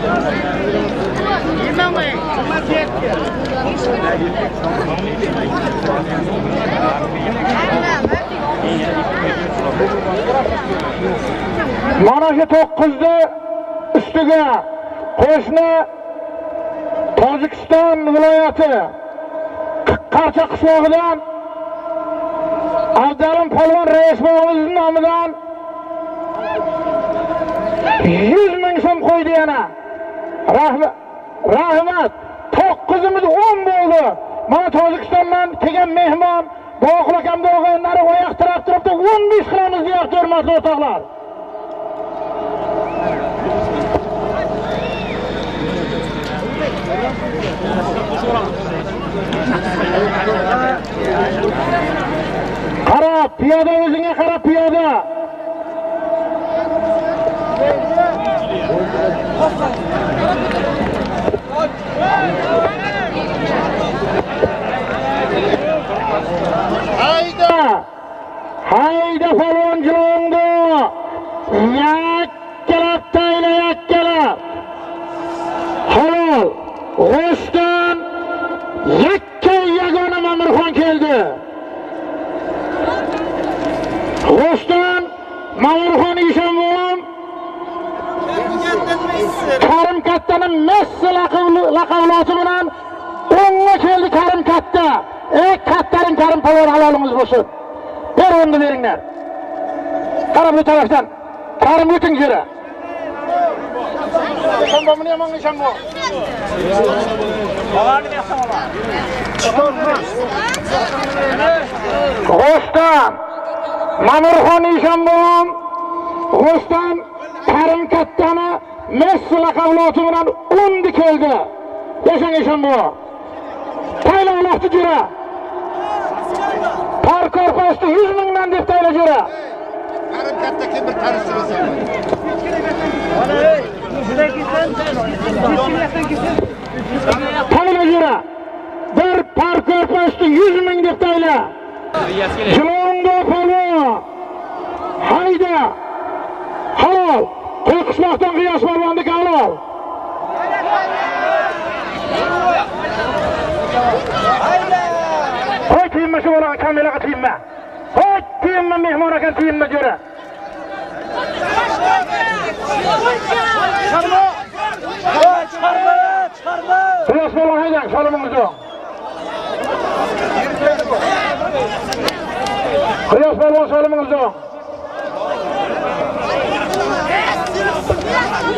taylaysan, taylaysan. Mana shu to'qqizni ustiga qo'shni Tojikiston viloyati Qarcha qishlog'idan Abdalim polvon rais nomidan 100 ming so'm qo'ydi yana. Rahmat. Rahmat. 9'imiz 10 bo'ldi. Mana Tojikistondan kelgan mehmon Boqul akam og'aynlari oyoq tirab turibdi 15 qilamiz deyapti hurmatli o'rtoqlar. Qara, piyoda o'zingga qara piyoda. Hayda! Hayda falon jilo'ngda! Yakkalab tayla yakkalab! Halol! G'o'shdan yakka yagona Mamirxon keldi. G'o'shdan Mamirxon Ishonbo'm Karim Kattani Messi laqavloti bilan o'ngga keldi Karim Katta. Ey kattaring Karim polvon halolingiz bo'lsin. Ber o'rni beringlar. Qarab bu tarafdan. Karim o'ting jira. Ishonbomni yomon ishonbo. G'o'shdan manurxon Ishonbom G'o'shdan Karim Kattani Messi laqavloti bilan undi keldi. Yashang Ishonbo. Tayla uloqni jira. Parkor posti 100 mingdan deb tayla jura Katta kim bir tanishchi bo'lsa. qani jira. Bir parkor posti 100 ming deb tayla. Jilongo polvon. Hayda. Halol. Qo'qishloqdan qiyos polvondiki halol. Hoy tiyinma shu bolaga kamilaga tiyinma. Hoy tiyinma mehmon ekan tiyinma jo'ra. Qiyos polvon haydang, solimingizni. Qiyos polvon solimingizni.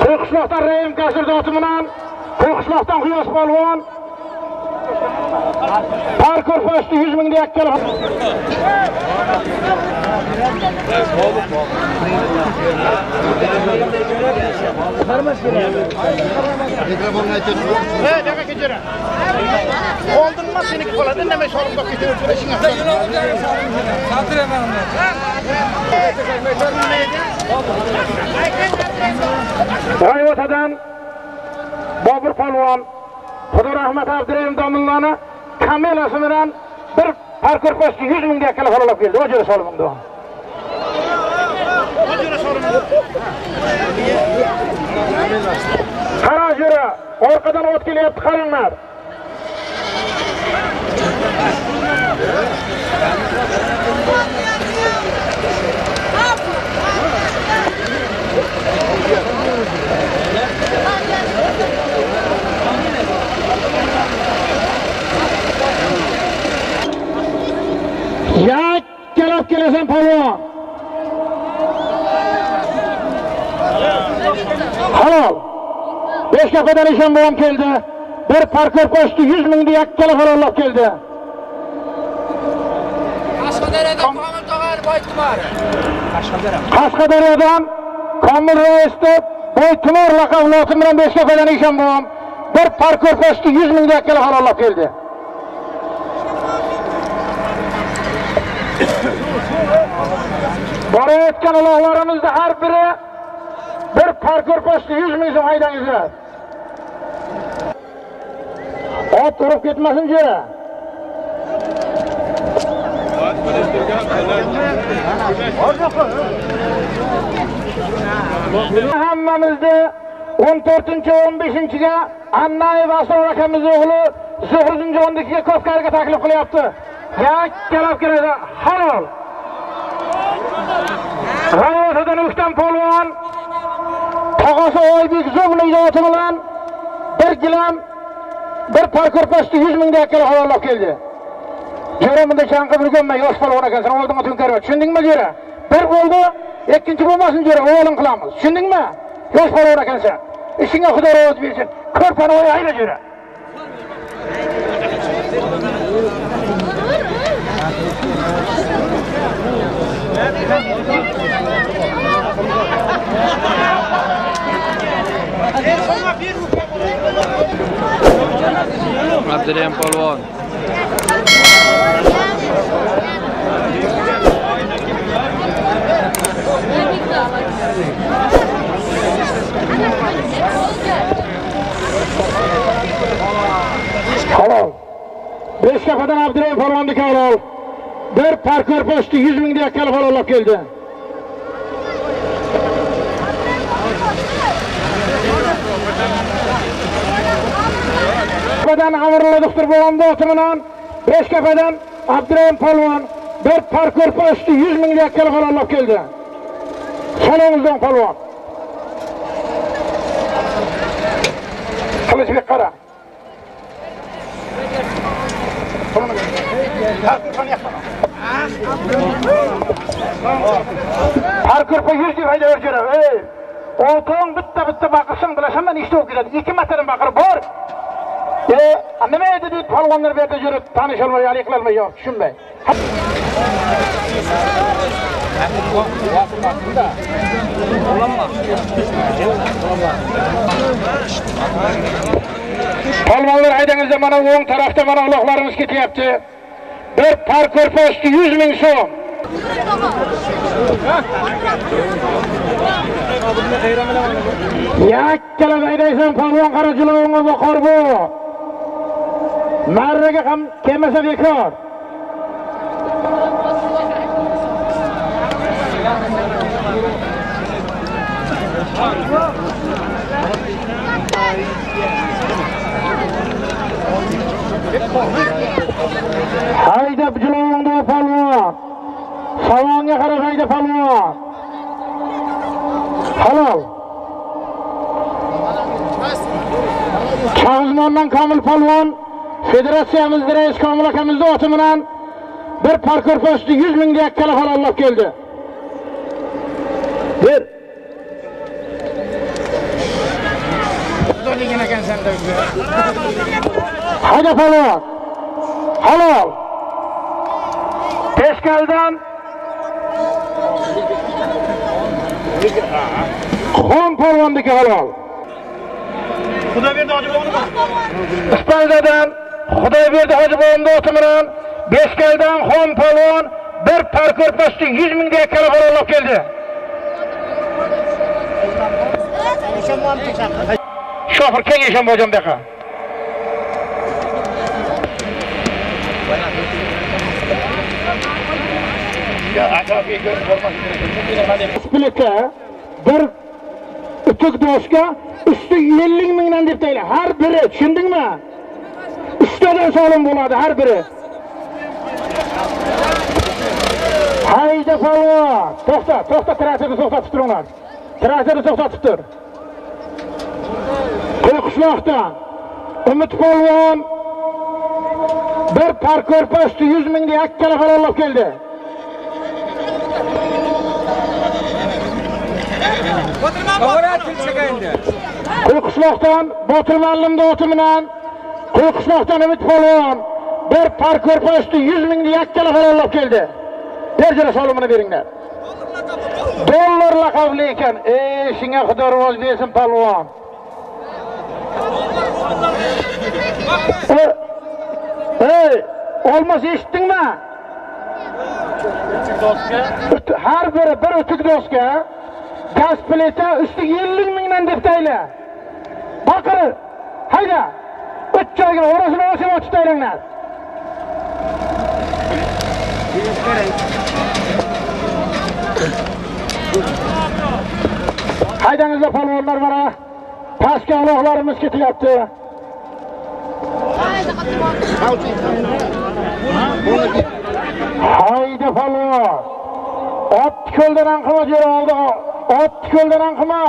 Qo'qishloqdan Rayim Kasir zoti bilan Qo'qishloqdan Qiyos polvon Parkur posti 100 mingga yakkala. Mikrofonni aytib. He, daga kechira. Oldinma seniki qoladi, nima sholimga ketaverib ishing Rayvotadan Bobur polvon Xudo rahmat Abdurahim domillani kamelasi bilan bir parkur posti 100 mingga yakkala farolab keldi. O'jira solimingdi. Qara jura, orqadan ot kelyapti, qaranglar. Hasan polvon. Halol. Beshkapadan Eshonbo'g'im keldi. Bir parkur posti 100 mingni yakkala halollab keldi. Qashqadaryoda Komil tog'ani boytumari. Qashqadaryodan Komil Reisni Boy Timur laqabli bilan Beshkapadan Eshonbo'g'im bir parkur posti 100 mingni yakkala halollab keldi. Borayotgan uloqlarimizni har biri bir parkur posti 100 ming so'm haydangizlar. Ot urib ketmasin jera Hammamizni 14-15-ga Annayev Asror akamiz o'g'li Zuhriddin Jondikiga Ko'pkariga taklif qilyapti. Yakkalab keladi. Halol. G'ayvatadan O'ktam polvon tog'asi Oybek Zubli oti bilan bir gilam bir parkur posti 100 ming dakika havollab keldi. Jo'ra bunda chanqib yurganman, yosh polvon ekansan, oldinga to'nkarib. Tushundingmi Jo'ra? Bir bo'ldi, ikkinchi bo'lmasin Jo'ra, o'g'lim qilamiz. Tushundingmi? Yosh polvon ekansan. Ishingga Xudo rozi bersin. Ko'rpani o'y ayla Jo'ra. Abdurahim polvon. Halol. Beshkapadan Abdurahim polvonniki halol. Bir parkur posti 100 ming dakika havollab keldi. Kapadan Amirullo doktor bo'lganda oti bilan Beshkapadan Abdurahim polvon bir parkur posti 100 ming dakika havollab keldi. Salomizdan polvon. Qilichbek qara. Har ko'rpa yuz deb haydab yuraver. Ey! o'ting bitta bitta baqirsang bilasanman nechta o'qiladi. Ikki martadan baqirib bor. E, nima edi deb polvonlar bu yerda yurib tanisholmay, hali qilolmay yo'q, tushunmay. Polvonlar haydangizda mana o'ng tarafda mana uloqlarimiz ketyapti. Bir parkur posti 100 ming so'm. Yakkalab haydaysan polvon qarachilovga boqar bu. Marraga ham kelmasa bekor. Hayda jilovingda polvon. Salonga qarab hayda polvon. Halol. Chag'izmondan Komil polvon federatsiyamiz rais Komil akamizning oti bilan bir parkur posti 100 mingga yakkala halollab keldi. Bir. Xudoligin ekansan Hayda polvon. Halol. Teshkaldan Xon polvonniki halol. Xudoberdi Hojiboyni Ispanzadan Xudoyberdi Hojiboyimni oti bilan Beshkaldan Xon polvon bir parkur posti 100 ming yakkala halollab keldi. Shohir keng Eshonboyjon buyoqqa. Biletga bir utuk doshga usti 50 mingdan deb tayla. Har biri, tushundingmi? Ustadan solim bo'ladi har biri. Hayda polvon, to'xta, to'xta, traktorni to'xtatib turinglar. Traktorni to'xtatib tur. Qo'yqishloqdan Umid polvon bir parkur posti 100 mingga yakkala halollab keldi. Qo'yqishloqdan Botir muallim o'ti bilan Qo'yqishloqdan Umid polvon bir par ko'rpa usti 100 mingni yakkala farollab keldi. Berjara solimini beringlar. Dollar laqabli ekan. Ey, shunga xudo rivoz bersin polvon. Ey, olmasa eshitdingmi? Har biri bir o'tik doska gaz plita ustiga 50 mingdan deb tayla. Baqir, hayda. Uch joyga orasini olsam ochib taylanglar. Haydangizlar polvonlar mana pastga uloqlarimiz ketyapti. Haydi polvon. Ot ko'ldan qilma yer oldi. Ot ko'ldan qilma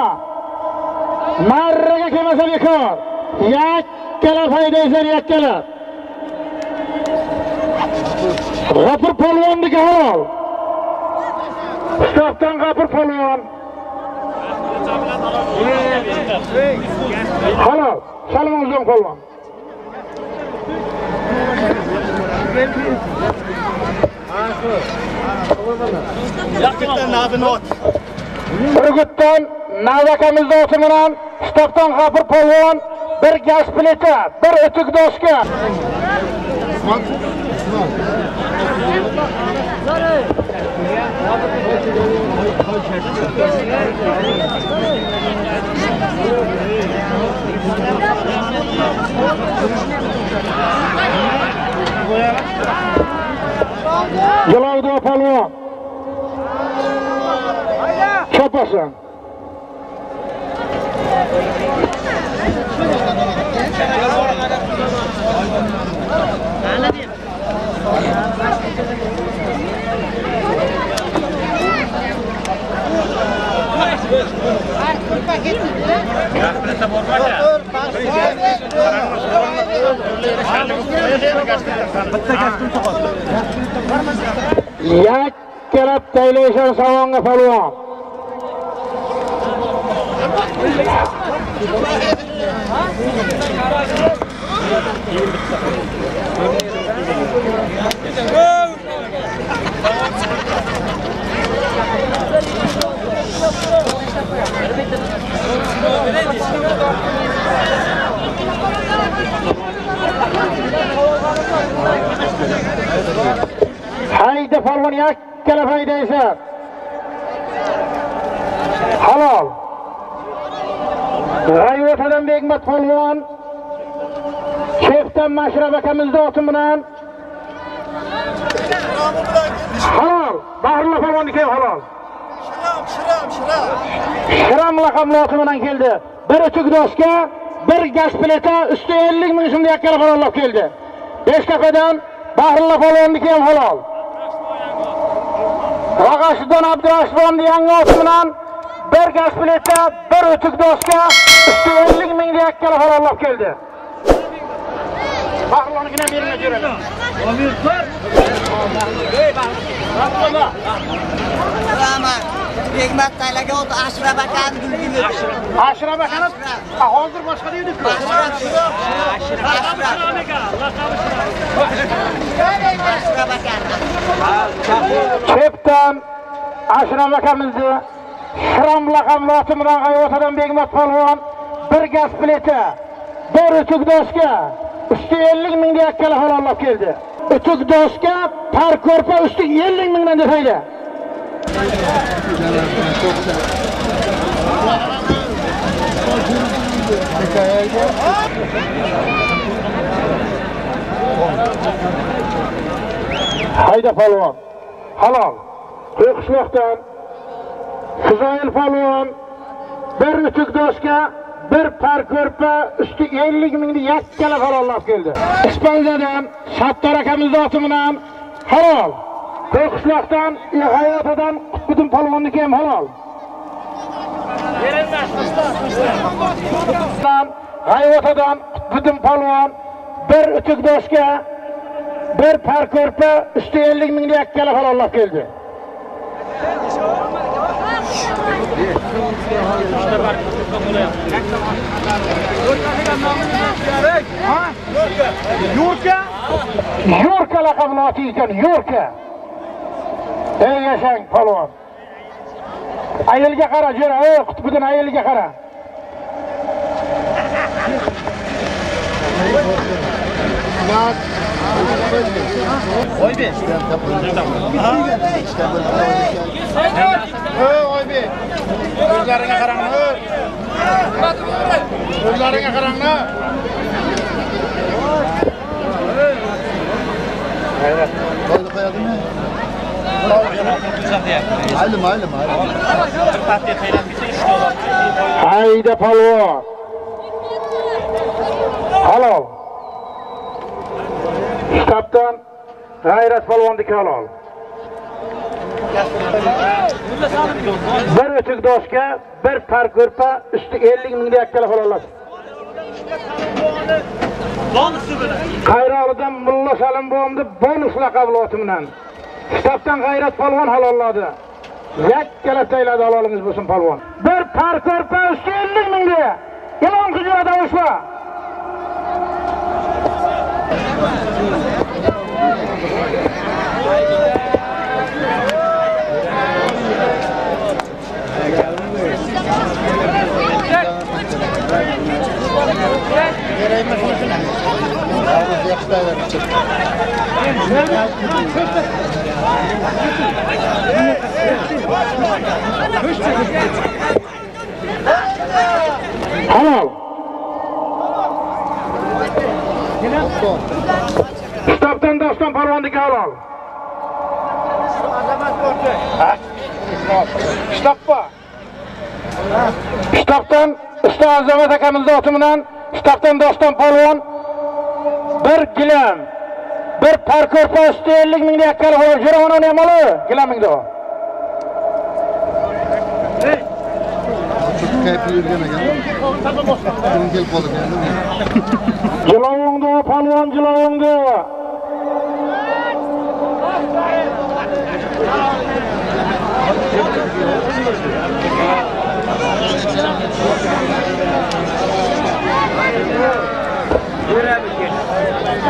Marraga kelmasa bekor. Yakkala foydaysan yakkala. G'afur polvonniki halol. stafdan G'afur polvon. Halol. Salom uzun polvon. Urgutdan Navakamizni oti bilan Qishloqdan G'afur polvon bir gaz plita, bir o'tik doska. Jaloliddin Palvon. Chopasi. Hali Yalovda polvon. Chopasan. Yakkalab taylaysan savonga polvon. Hayda polvon yakkala haydaysan. Halol. G'ayvatadan Begmat polvon Chefdan Mashrab akamizni oti bilan halol. Bahrulla polvonniki halol. Shiram laqabli oti bilan keldi. Bir utuk doska, bir gaz plita, usti 50 ming so'mda yakkala farollab keldi. Beshkapadan Bahrulla polvonniki ham halol. Rag'ashidan Abdurashvonni yangi oti bilan bir gaz plita, bir doska, usti 50 ming yakkala farollab keldi. Bahrullonikidan beringlar jo'raga. Rahmat. Begmat taylaga o'ti Ashraf akani gulgili. Ashraf akani Ha, hozir boshqa deydi-ku. Ashraf. Ashraf. Ashraf akani. Chepdan Ashraf akamizni oti bilan Begmat polvon bir gaz plita, bir o'tik doska, usti 50 ming yakkala farollab keldi. O'tik doska, par ko'rpa usti 50 mingdan desaydi. Hayda polvon. Halol. Qo'yqishloqdan Huzoyil polvon bir utuk doska, bir par ko'rpa, usti 50 mingni yakkala farollab keldi. Ispanzadan Sattor akamiz oti bilan halol. Qo'yqishloqdan Hayotadan Qutbiddin polvonniki ham halol. G'ayvatadan Qutbiddin polvon bir utuk doska, bir par ko'rpa, usti 50 mingni yakkala farollab keldi. Yurka. Yo'rka laqabini oti ekan, Yo'rka. Ey yashang polvon. Ayilga qara, jo'ra, ey qutbiddin ayilga qara. Oybek. Ko'zlaringga qaranglar. Ko'zlaringga qaranglar. Qo'ydi qo'yadimi? Mayli, mayli, mayli. Hayda polvon. Halol. Shtabdan g'ayrat polvonniki halol. Bir o'tik doshga bir par ko'rpa usti 50 mingda yakkala bilan. Qayrolidan Mulla Salim bo'ldi bonus laqabli oti bilan. Shtabdan g'ayrat polvon halolladi. Yakkala tayladi halolingiz bo'lsin polvon. Bir par ko'rpa usti 50 ming deya. Yomon hujrada o'sha. Halol. Shtabdan doston polvonniki halol. Shtabpa. Shtabdan usta Azamat akamizni oti bilan shtabdan doston polvon bir gilam bir par ko'rpa usti 50 ming yakkali bo'lib jirovani ham oli gilamingda. Kayfi yurgan ekan. Bugun kelib qoldik endi. Jilovingda polvon jilovingda.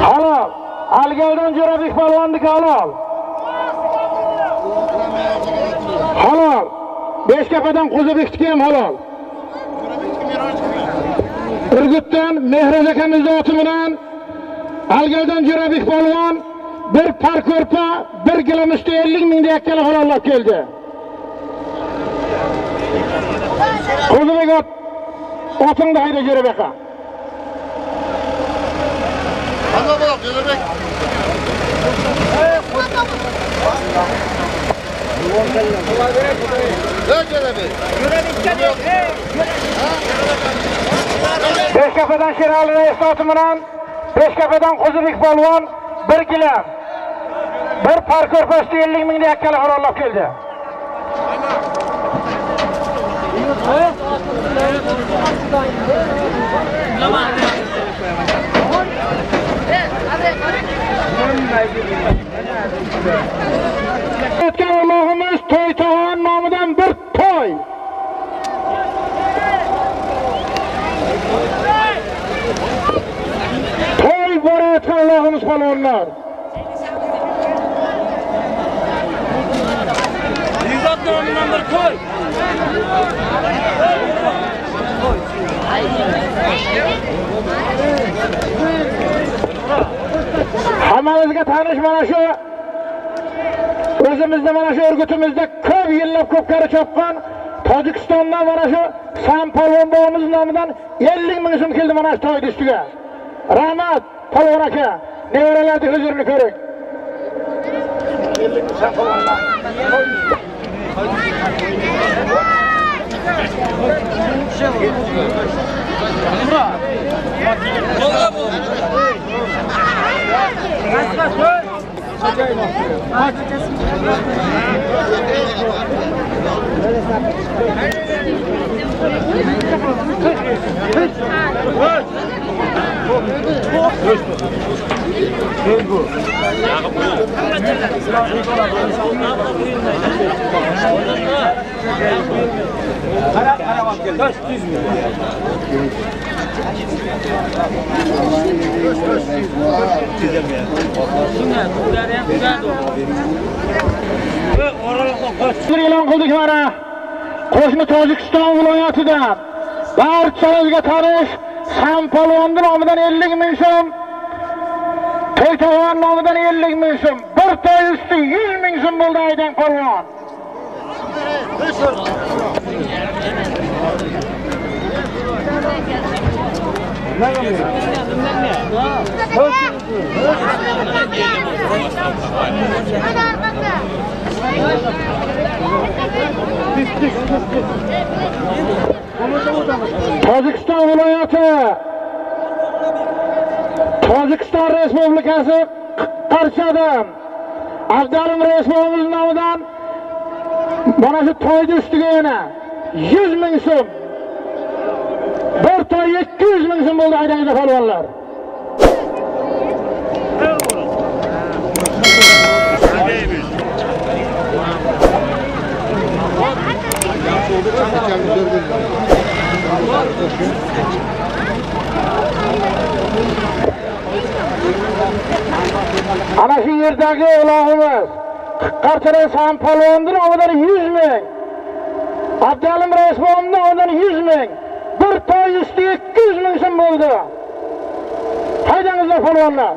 Halol. Algaydan Jo'rabek polvonniki halol. Halol. Beshkapadan Qo'zabekniki ham halol. Urgutdan Mehruz akamizni oti bilan Algaydan Jo'rabek polvon bir par ko'rpa, bir gilam usti 50 ming yakkala halollab keldi. Qo'zabek ot otingni hayda Jo'rabekqa. Qanday bo'ladi, Jo'rabek? Ey Jo'rabek. Beshkapadan Sherali rais oti bilan Beshkapadan Qo'zibek polvon bir gilam bir par ko'rpa usti 50 ming yakkala halollab keldi. O'tgan Allohimiz to'y tog'on nomidan bir to'y. To'y borayotgan Allohimiz palvonlar. Yuzot nomidan bir to'y. Hamanızga tanış mana shu o'zimizni mana shu Urgutimizda ko'p yillab ko'pkari chopgan Tojikistondan mana shu Sam Palvon bobomiz nomidan 50 ming so'm keldi mana shu toyni ustiga. Rahmat Palvon aka, nevaralarni huzurini ko'ring. Şey oldu. Murat. Bak. Qarab qarab olib keldi. 400 ming. E'lon qildik mana qo'shni tojikiston viloyatidan barchamizga tanish sampolvonni nomidan 50 ming so'm to'y to'g'on nomidan 50 ming so'm bir to'y usti 100 ming so'm bo'ldi aydan polvon tojikiston viloyati. Tojikiston respublikasi qarshidan avdalim raismovimiz nomidan mana shu to'yni ustiga yana 100 ming so'm bir to'y 200 ming so'm bo'ldi aydangizda polvonlar ana shu yerdagi ulog'imiz qarchara san polvonni nomidan 100 ming abdalim raismovni nomidan 100 ming bir to'y ustiga 200 ming so'm bo'ldi haydangizlar polvonlar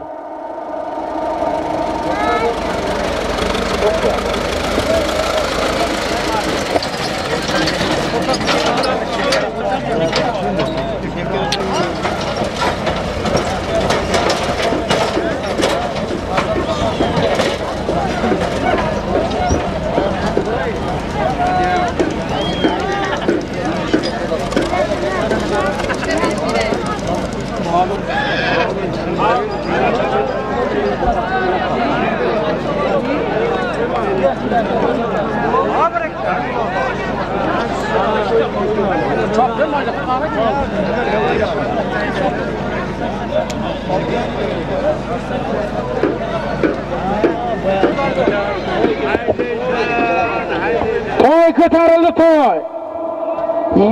to'y ko'tarildi to'y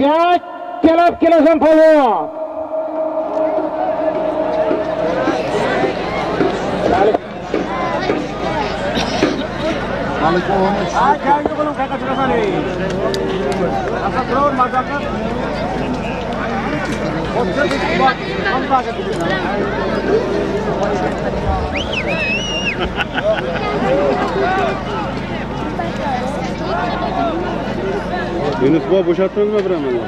yakkalab kelasan polvon Yunus baba boşalttınız mı Ebrahim'i?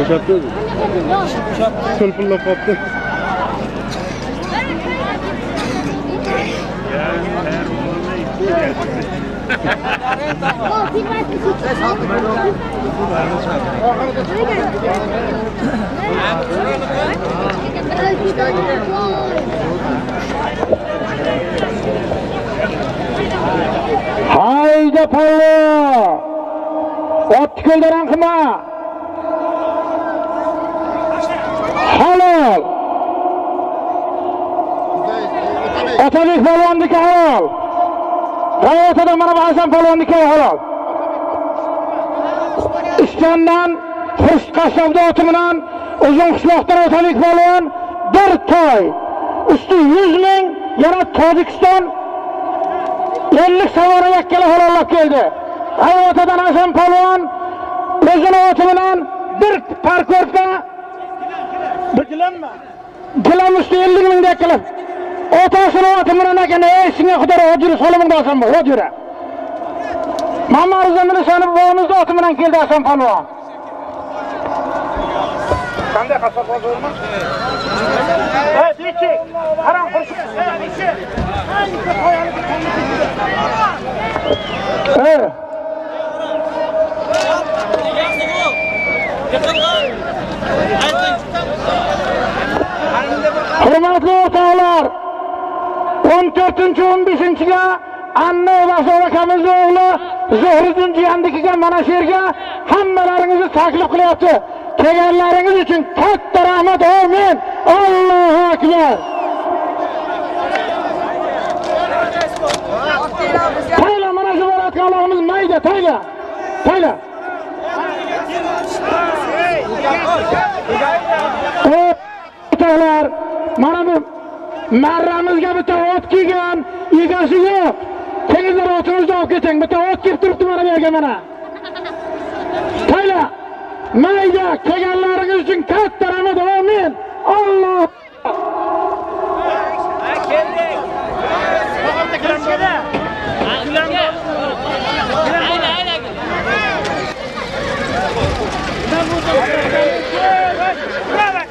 Boşalttınız mı? Boşalttınız mı? Boşalttınız mı? Hayda pallo! otni ko'ldaran halol! Otabek polvonniki halol! G'oyatadan mana bu hasan polvonniki halol. Ishtondan xurshid qashshovni oti bilan uzun qishloqdan otabek polvon bir to'y usti yuz ming yana tojikiston ellik savora yakkala halollab keldi. G'oyatadan hasan polvon o'zini oti bilan bir gilammi gilam usti ellik ming yakkala otasini oti bilan ekan ey senga xudo hojiri solimingda hasan bu hojiri mamma arzamini sani bobomizni oti bilan keldi hasan polvon qanday qassobboz bo'lma nechi harom qurishib nechi o'n to'rtinchi o'n 14-15-ga Anna Ovasov akamizni o'g'li Zuhriddin Jiyandikiga mana shu yerga hammalaringizni taklif qilyapti. Kelganlaringiz uchun katta rahmat. omin Allohu akbar. Tayla mana shu bo'layotgan mayda, tayla. tayla O'talar, mana bu marramizga bitta ot kiygan, egasi yo'q. Kelinglar otimizni olib keting, bitta ot kelib turibdi mana bu yerga mana. tayla Mayda kelganlaringiz uchun katta rahmat, amin. Alloh Bravo!